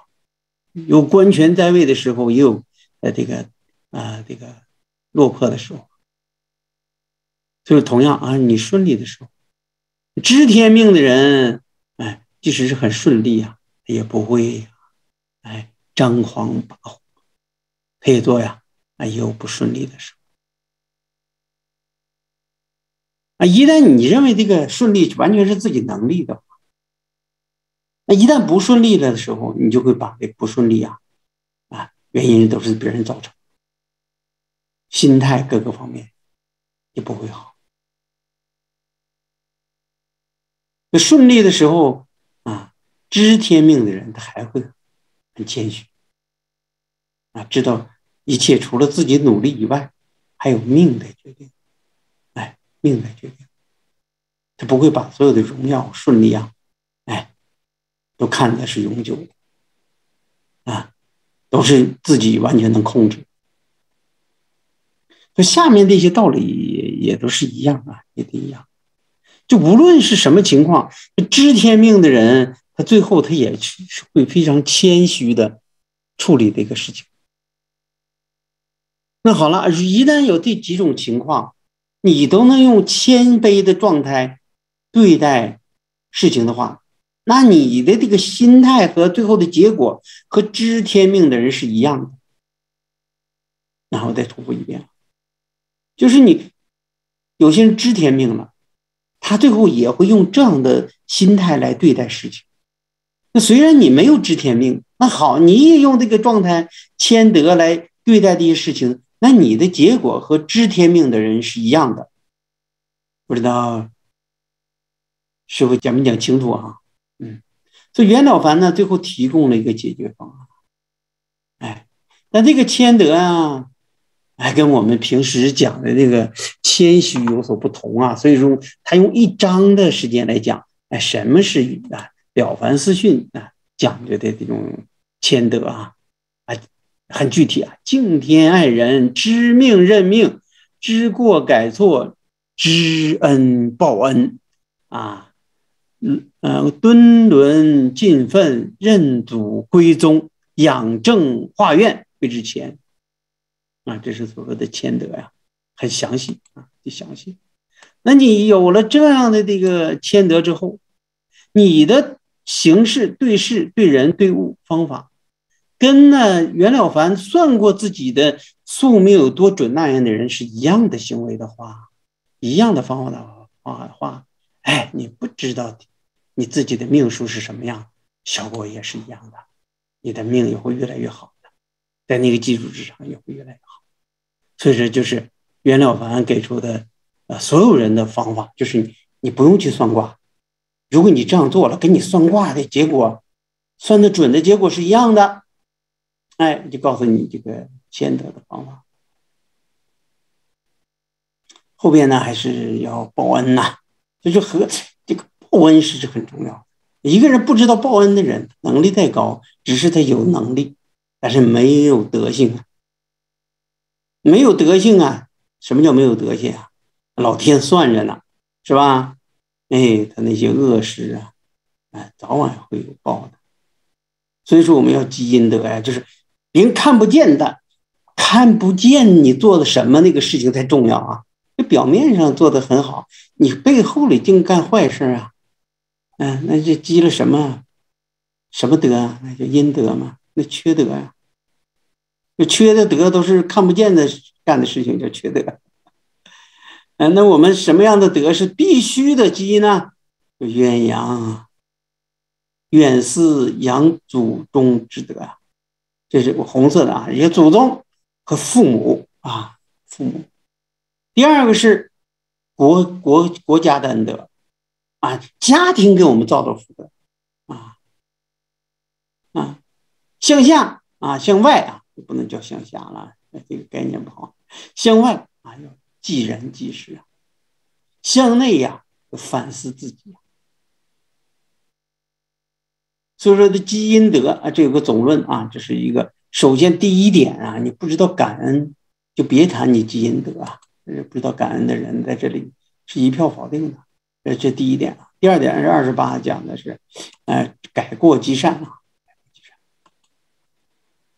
有官权在位的时候，也有呃这个啊这个落魄的时候。就是同样啊，你顺利的时候，知天命的人，哎，即使是很顺利啊，也不会，哎，张狂跋扈。可以做呀，啊，也有不顺利的时候。啊，一旦你认为这个顺利完全是自己能力的话，那一旦不顺利了的时候，你就会把这不顺利啊，啊，原因都是别人造成，心态各个方面也不会好。那顺利的时候啊，知天命的人他还会很谦虚啊，知道一切除了自己努力以外，还有命在决定。哎，命在决定，他不会把所有的荣耀顺利啊，哎，都看的是永久的啊，都是自己完全能控制。所以下面这些道理也也都是一样啊，也都一样。就无论是什么情况，知天命的人，他最后他也是会非常谦虚的处理这个事情。那好了，一旦有这几种情况，你都能用谦卑的状态对待事情的话，那你的这个心态和最后的结果和知天命的人是一样的。然后再重复一遍，就是你有些人知天命了，他最后也会用这样的心态来对待事情。那虽然你没有知天命，那好，你也用这个状态谦德来对待这些事情。那你的结果和知天命的人是一样的，不知道师傅讲没讲清楚啊？嗯，所以袁了凡呢，最后提供了一个解决方案。哎，但这个谦德啊，哎，跟我们平时讲的那个谦虚有所不同啊。所以说，他用一章的时间来讲，哎，什么是啊了凡四训啊讲究的这种谦德啊？很具体啊，敬天爱人，知命认命，知过改错，知恩报恩，啊，嗯嗯，敦伦尽奋，认祖归宗，养正化怨，归之前，啊，这是所谓的谦德呀，很详细啊，很详细。那你有了这样的这个谦德之后，你的行事、对事、对人、对物方法。跟那袁了凡算过自己的宿命有多准那样的人是一样的行为的话，一样的方法的话话，哎，你不知道你自己的命数是什么样，效果也是一样的，你的命也会越来越好的，在那个基础之上也会越来越好。所以说，就是袁了凡给出的呃所有人的方法，就是你你不用去算卦，如果你这样做了，跟你算卦的结果算的准的结果是一样的。哎，就告诉你这个谦德的方法。后边呢，还是要报恩呐。这就，和这个报恩是很重要。一个人不知道报恩的人，能力再高，只是他有能力，但是没有德性啊。没有德性啊？什么叫没有德性啊？老天算着呢，是吧？哎，他那些恶事啊，哎，早晚会有报的。所以说，我们要积阴德呀，就是。人看不见的，看不见你做的什么那个事情才重要啊！这表面上做的很好，你背后里净干坏事啊！嗯，那就积了什么什么德啊？那叫阴德嘛？那缺德呀！那缺的德都是看不见的干的事情，叫缺德。嗯，那我们什么样的德是必须的积呢？就远扬，远祀养祖宗之德啊！这是红色的啊，一些祖宗和父母啊，父母。第二个是国国国家的恩德啊，家庭给我们造的福德啊啊，向下啊，向外啊，不能叫向下了，这个概念不好。向外啊，要济人济世啊；向内呀，反思自己。所以说的积阴德啊，这有个总论啊，这是一个首先第一点啊，你不知道感恩，就别谈你积阴德啊。不知道感恩的人在这里是一票否定的，这这第一点啊。第二点是二十八讲的是，呃，改过积善啊，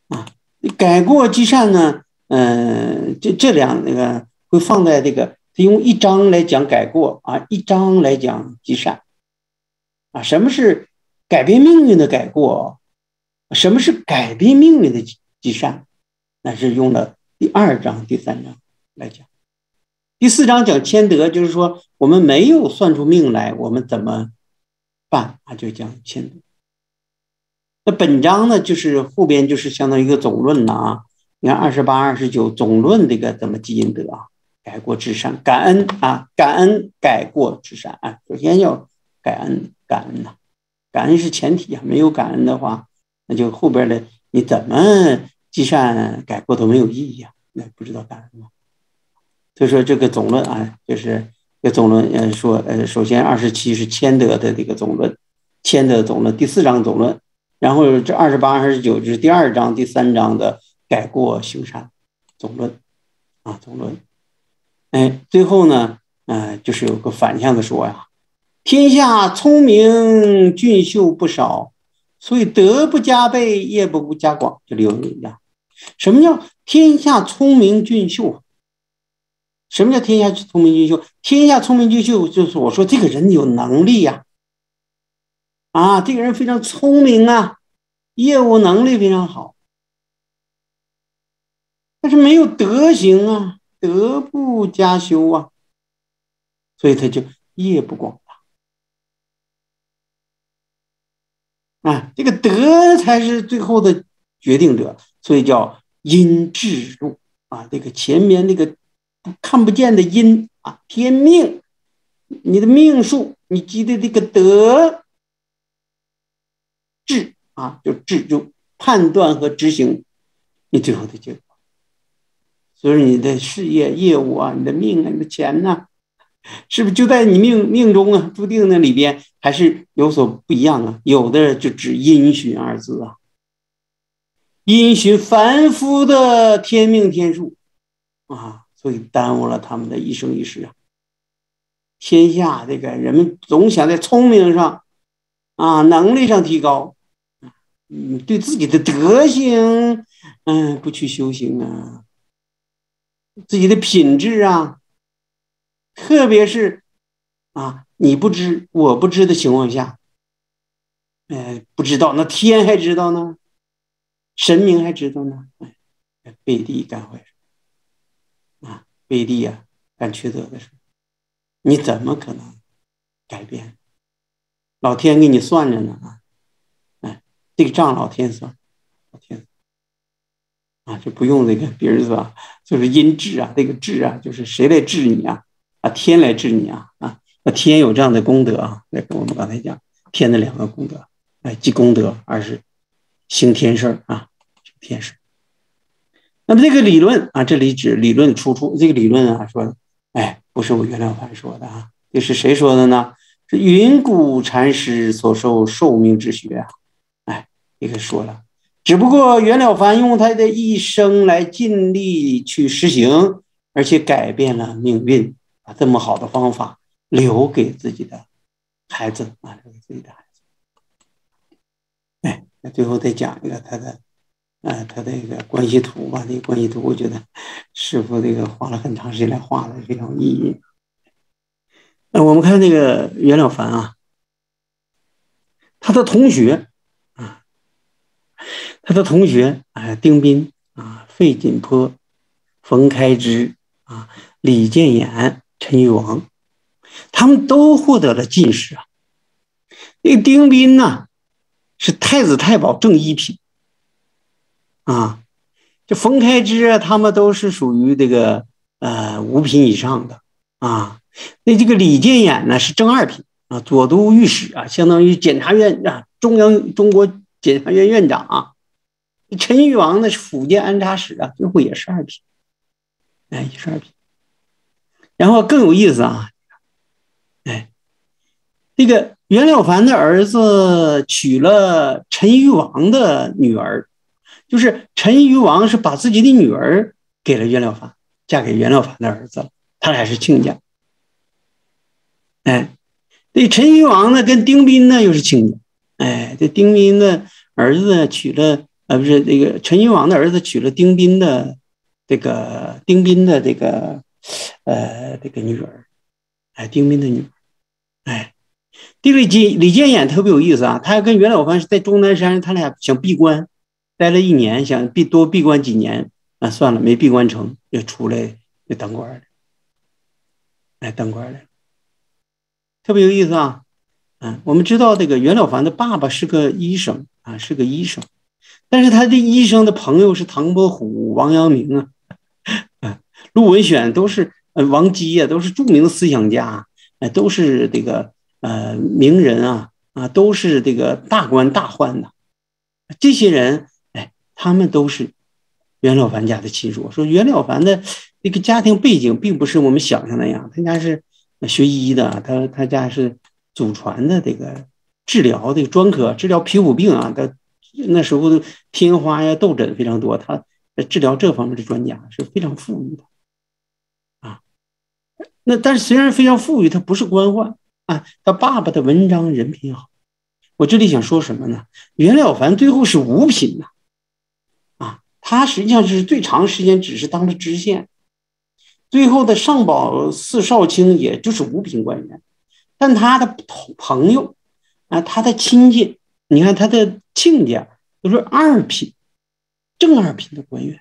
啊，改过积善呢，嗯，这这两那个会放在这个，用一章来讲改过啊，一章来讲积善啊，什么是？改变命运的改过，什么是改变命运的积善？那是用了第二章、第三章来讲。第四章讲谦德，就是说我们没有算出命来，我们怎么办？啊，就讲谦德。那本章呢，就是后边就是相当于一个总论了啊。你看二十八、二十九总论这个怎么积阴德啊？改过至善，感恩啊，感恩改过至善啊。首先要感恩，感恩呐。感恩是前提啊，没有感恩的话，那就后边的你怎么积善改过都没有意义啊，那不知道感恩吗？所以说这个总论啊，就是这总论，呃，说呃，首先二十七是谦德的这个总论，谦德总论第四章总论，然后这二十八、二十九是第二章、第三章的改过修善总论啊，总论哎，最后呢，嗯，就是有个反向的说呀，天下聪明俊秀不少，所以德不加倍，业不加广，这里有一样。什么叫天下聪明俊秀？什么叫天下聪明俊秀？天下聪明俊秀就是我说这个人有能力呀，啊，这个人非常聪明啊，业务能力非常好，但是没有德行啊，德不加修啊，所以他就业不广大啊。这个德才是最后的决定者，所以叫因智入啊。这个前面那个。看不见的因啊，天命，你的命数，你积的这个德智啊，就智就判断和执行你最后的结果。所以你的事业业务啊，你的命啊，你的钱呐，是不是就在你命命中啊注定那里边，还是有所不一样啊？有的就指因循二字啊，因循凡夫的天命天数啊。所以耽误了他们的一生一世啊！天下这个人们总想在聪明上啊、能力上提高，嗯，对自己的德行，嗯，不去修行啊，自己的品质啊，特别是啊，你不知我不知的情况下，哎，不知道，那天还知道呢，神明还知道呢，哎，背地干坏事。啊背地呀，干缺德的事，你怎么可能改变？老天给你算着呢啊！哎，这个账老天算，老天啊，就不用这个别人算，就是因治啊，这个治啊，就是谁来治你啊？天来治你啊！啊，那天有这样的功德啊，那跟我们刚才讲天的两个功德，哎，积功德，二是行天事儿啊，行天事。那么这个理论啊，这里指理论出处。这个理论啊，说，哎，不是我袁了凡说的啊，这是谁说的呢？是云谷禅师所受寿命之学啊。哎，也给说了，只不过袁了凡用他的一生来尽力去实行，而且改变了命运，把这么好的方法留给自己的孩子啊，留给自己的孩子。哎，那最后再讲一个他的。啊，他这个关系图吧，这个关系图，我觉得师傅这个花了很长时间来画的，非常有意义。那我们看那个袁了凡啊，他的同学啊，他的同学哎，丁斌啊，费锦坡、冯开之啊，李建言、陈玉王，他们都获得了进士啊。那丁斌呢，是太子太保正一品。啊，这冯开之啊，他们都是属于这个呃五品以上的啊。那这个李建衍呢是正二品啊，左都御史啊，相当于检察院啊，中央中国检察院院长啊。陈玉王呢是福建安察使啊，最后也是二品，哎，也是二品。然后更有意思啊，哎，这个袁了凡的儿子娶了陈玉王的女儿。就是陈余王是把自己的女儿给了袁了凡，嫁给袁了凡的儿子了，他俩是亲家。哎，这陈余王呢跟丁斌呢又是亲家。哎，这丁斌的儿子娶了，呃，不是这个陈余王的儿子娶了丁斌的这个丁斌的这个呃这个女儿，哎，丁斌的女儿。哎，这个李李建衍特别有意思啊，他跟袁了凡是在终南山，他俩想闭关。待了一年，想闭多闭关几年，啊，算了，没闭关成，又出来又当官了，哎，当官了，特别有意思啊，嗯，我们知道这个袁了凡的爸爸是个医生啊，是个医生，但是他的医生的朋友是唐伯虎、王阳明，啊，陆文选都是呃王基呀，都是著名的思想家，哎，都是这个呃名人啊，啊，都是这个大官大宦的，这些人哎。他们都是袁了凡家的亲属。说袁了凡的这个家庭背景并不是我们想象那样，他家是学医的，他他家是祖传的这个治疗这个专科，治疗皮肤病啊。他那时候的天花呀、痘疹非常多，他治疗这方面的专家是非常富裕的。那但是虽然非常富裕，他不是官宦啊。他爸爸的文章人品好。我这里想说什么呢？袁了凡最后是五品呐，啊，他实际上是最长时间只是当了知县，最后的上保四少卿也就是五品官员，但他的朋友啊，他的亲戚，你看他的亲家都是二品，正二品的官员。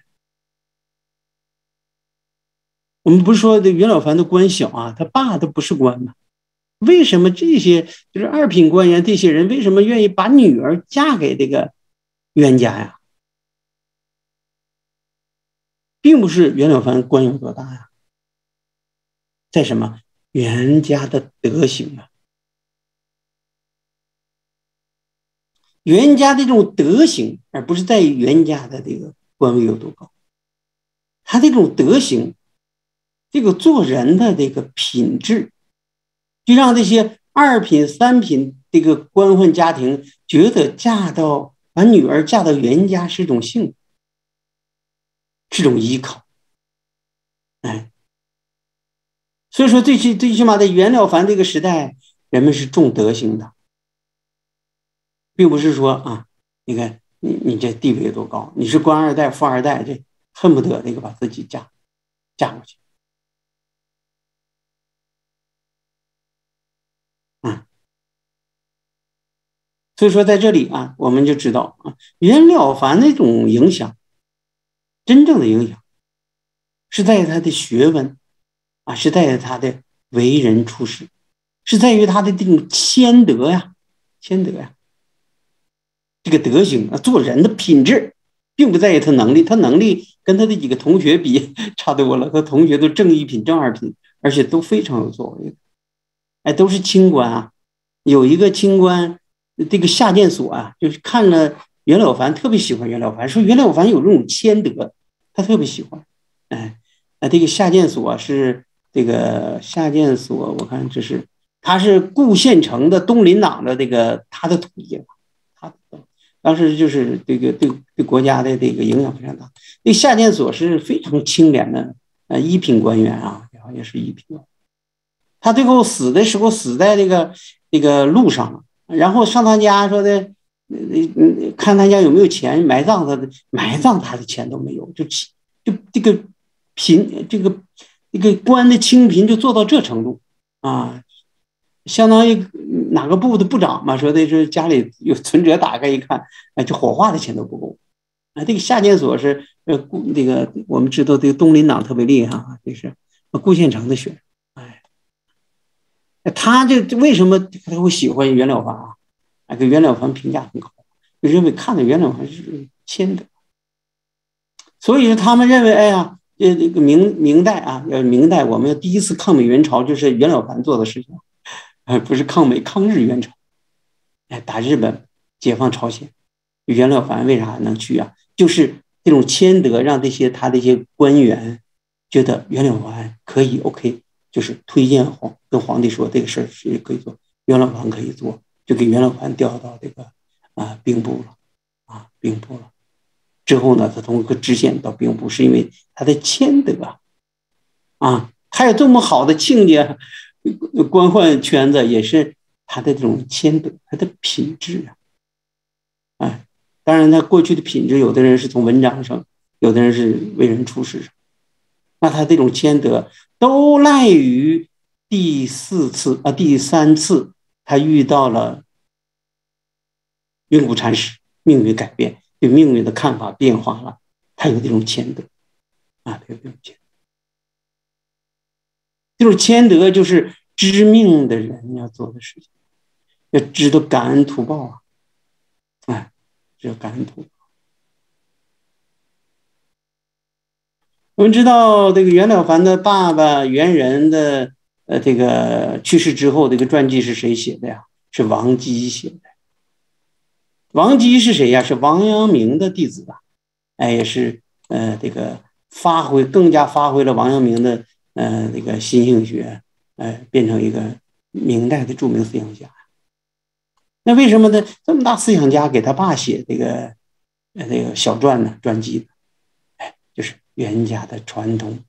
我们不是说这袁了凡的官小啊，他爸都不是官吗？为什么这些就是二品官员这些人为什么愿意把女儿嫁给这个袁家呀？并不是袁了凡官有多大呀，在什么袁家的德行啊？袁家的这种德行，而不是在于袁家的这个官位有多高，他这种德行，这个做人的这个品质。就让这些二品、三品这个官宦家庭觉得嫁到把女儿嫁到袁家是种幸福，是种依靠。哎，所以说最起最起码在袁了凡这个时代，人们是重德行的，并不是说啊，你看你你这地位有多高，你是官二代、富二代，这恨不得那个把自己嫁嫁过去。所以说，在这里啊，我们就知道啊，袁了凡那种影响，真正的影响，是在于他的学问，啊，是在于他的为人处事，是在于他的这种谦德呀，谦德呀，这个德行啊，做人的品质，并不在于他能力，他能力跟他的几个同学比 差多了，他同学都正一品、正二品，而且都非常有作为，哎，都是清官啊，有一个清官。这个夏建所啊，就是看了袁了凡，特别喜欢袁了凡，说袁了凡有这种谦德，他特别喜欢。哎，那这个夏建所是这个夏建所，我看这是他是顾县城的东林党的这个他的徒弟，他当时就是这个对对国家的这个影响非常大。这夏建所是非常清廉的呃一品官员啊，然后也是一品。他最后死的时候死在这个这个路上了。然后上他家说的，嗯嗯，看他家有没有钱埋葬他的，埋葬他的钱都没有，就就这个贫，这个这个官的清贫就做到这程度啊，相当于哪个部的部长嘛，说的是家里有存折，打开一看，哎，就火化的钱都不够。啊，这个夏建所是呃那这个我们知道这个东林党特别厉害啊，就是顾县城的学生他这为什么他会喜欢袁了凡啊？啊，给袁了凡评价很高，就认为看到袁了凡是谦德，所以他们认为，哎呀，这这个明明代啊，要明代，我们要第一次抗美援朝就是袁了凡做的事情，哎，不是抗美抗日援朝，哎，打日本解放朝鲜，袁了凡为啥能去啊？就是这种谦德，让这些他这些官员觉得袁了凡可以 OK。就是推荐皇跟皇帝说这个事儿是可以做，袁了凡可以做，就给袁了凡调到这个啊兵部了，啊兵部了。之后呢，他通过知县到兵部，是因为他的谦德啊，他有这么好的亲家，官宦圈子也是他的这种谦德，他的品质啊，哎，当然他过去的品质，有的人是从文章上，有的人是为人处事上，那他这种谦德。都赖于第四次啊，第三次他遇到了云谷禅师，命运改变，对命运的看法变化了，他有这种谦德啊，他有这种谦德，这种谦德就是知命的人要做的事情，要知道感恩图报啊，哎，要感恩图报。我们知道这个袁了凡的爸爸袁仁的，呃，这个去世之后，这个传记是谁写的呀？是王基写的。王基是谁呀？是王阳明的弟子啊，哎，也是呃，这个发挥更加发挥了王阳明的呃这个心性学，呃，变成一个明代的著名思想家。那为什么呢？这么大思想家给他爸写这个呃这个小传呢？传记，哎，就是。袁家的传统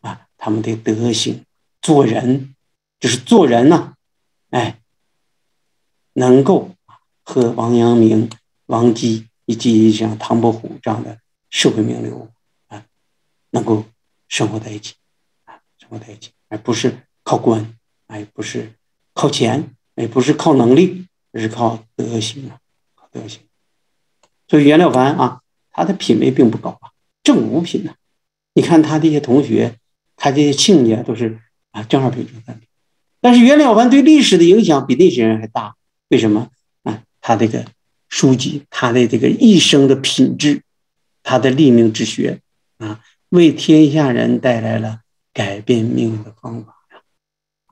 啊，他们的德行做人，就是做人呢，哎，能够和王阳明、王基以及像唐伯虎这样的社会名流啊，能够生活在一起啊，生活在一起，而不是靠官，哎，不是靠钱，也不是靠能力，而是靠德行啊，靠德行。所以袁了凡啊，他的品位并不高啊，正五品呢。你看他这些同学，他这些亲家都是啊正二品、正三品。但是袁了凡对历史的影响比那些人还大。为什么啊？他这个书籍，他的这个一生的品质，他的立命之学啊，为天下人带来了改变命运的方法呀！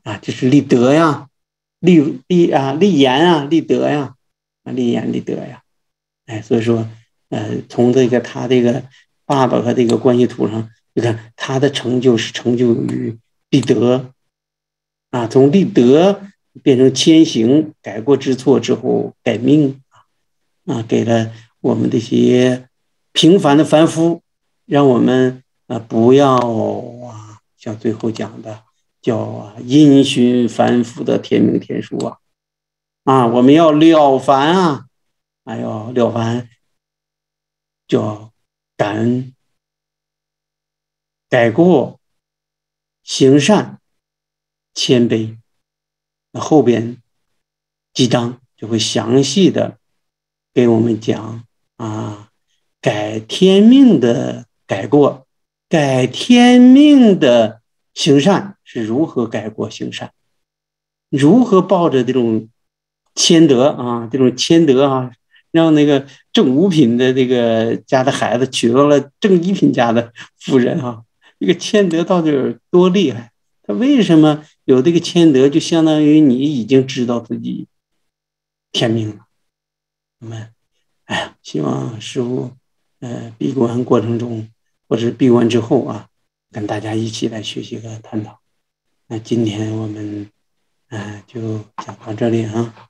啊，这是立德呀，立立啊，立言啊，立德呀，啊，立言立德呀。哎，所以说，呃，从这个他这个爸爸和这个关系图上，你看他的成就是成就于立德，啊，从立德变成谦行，改过知错之后改命啊，给了我们这些平凡的凡夫，让我们啊不要啊像最后讲的叫啊因循凡夫的天命天数啊，啊，我们要了凡啊。还有了凡，叫感恩、改过、行善、谦卑。那后边几章就会详细的给我们讲啊，改天命的改过，改天命的行善是如何改过行善，如何抱着这种谦德啊，这种谦德啊。让那个正五品的这个家的孩子娶到了正一品家的夫人啊，这个谦德到底有多厉害？他为什么有这个谦德？就相当于你已经知道自己天命了。我们，哎呀，希望师傅，呃，闭关过程中或者闭关之后啊，跟大家一起来学习和探讨。那今天我们，嗯，就讲到这里啊。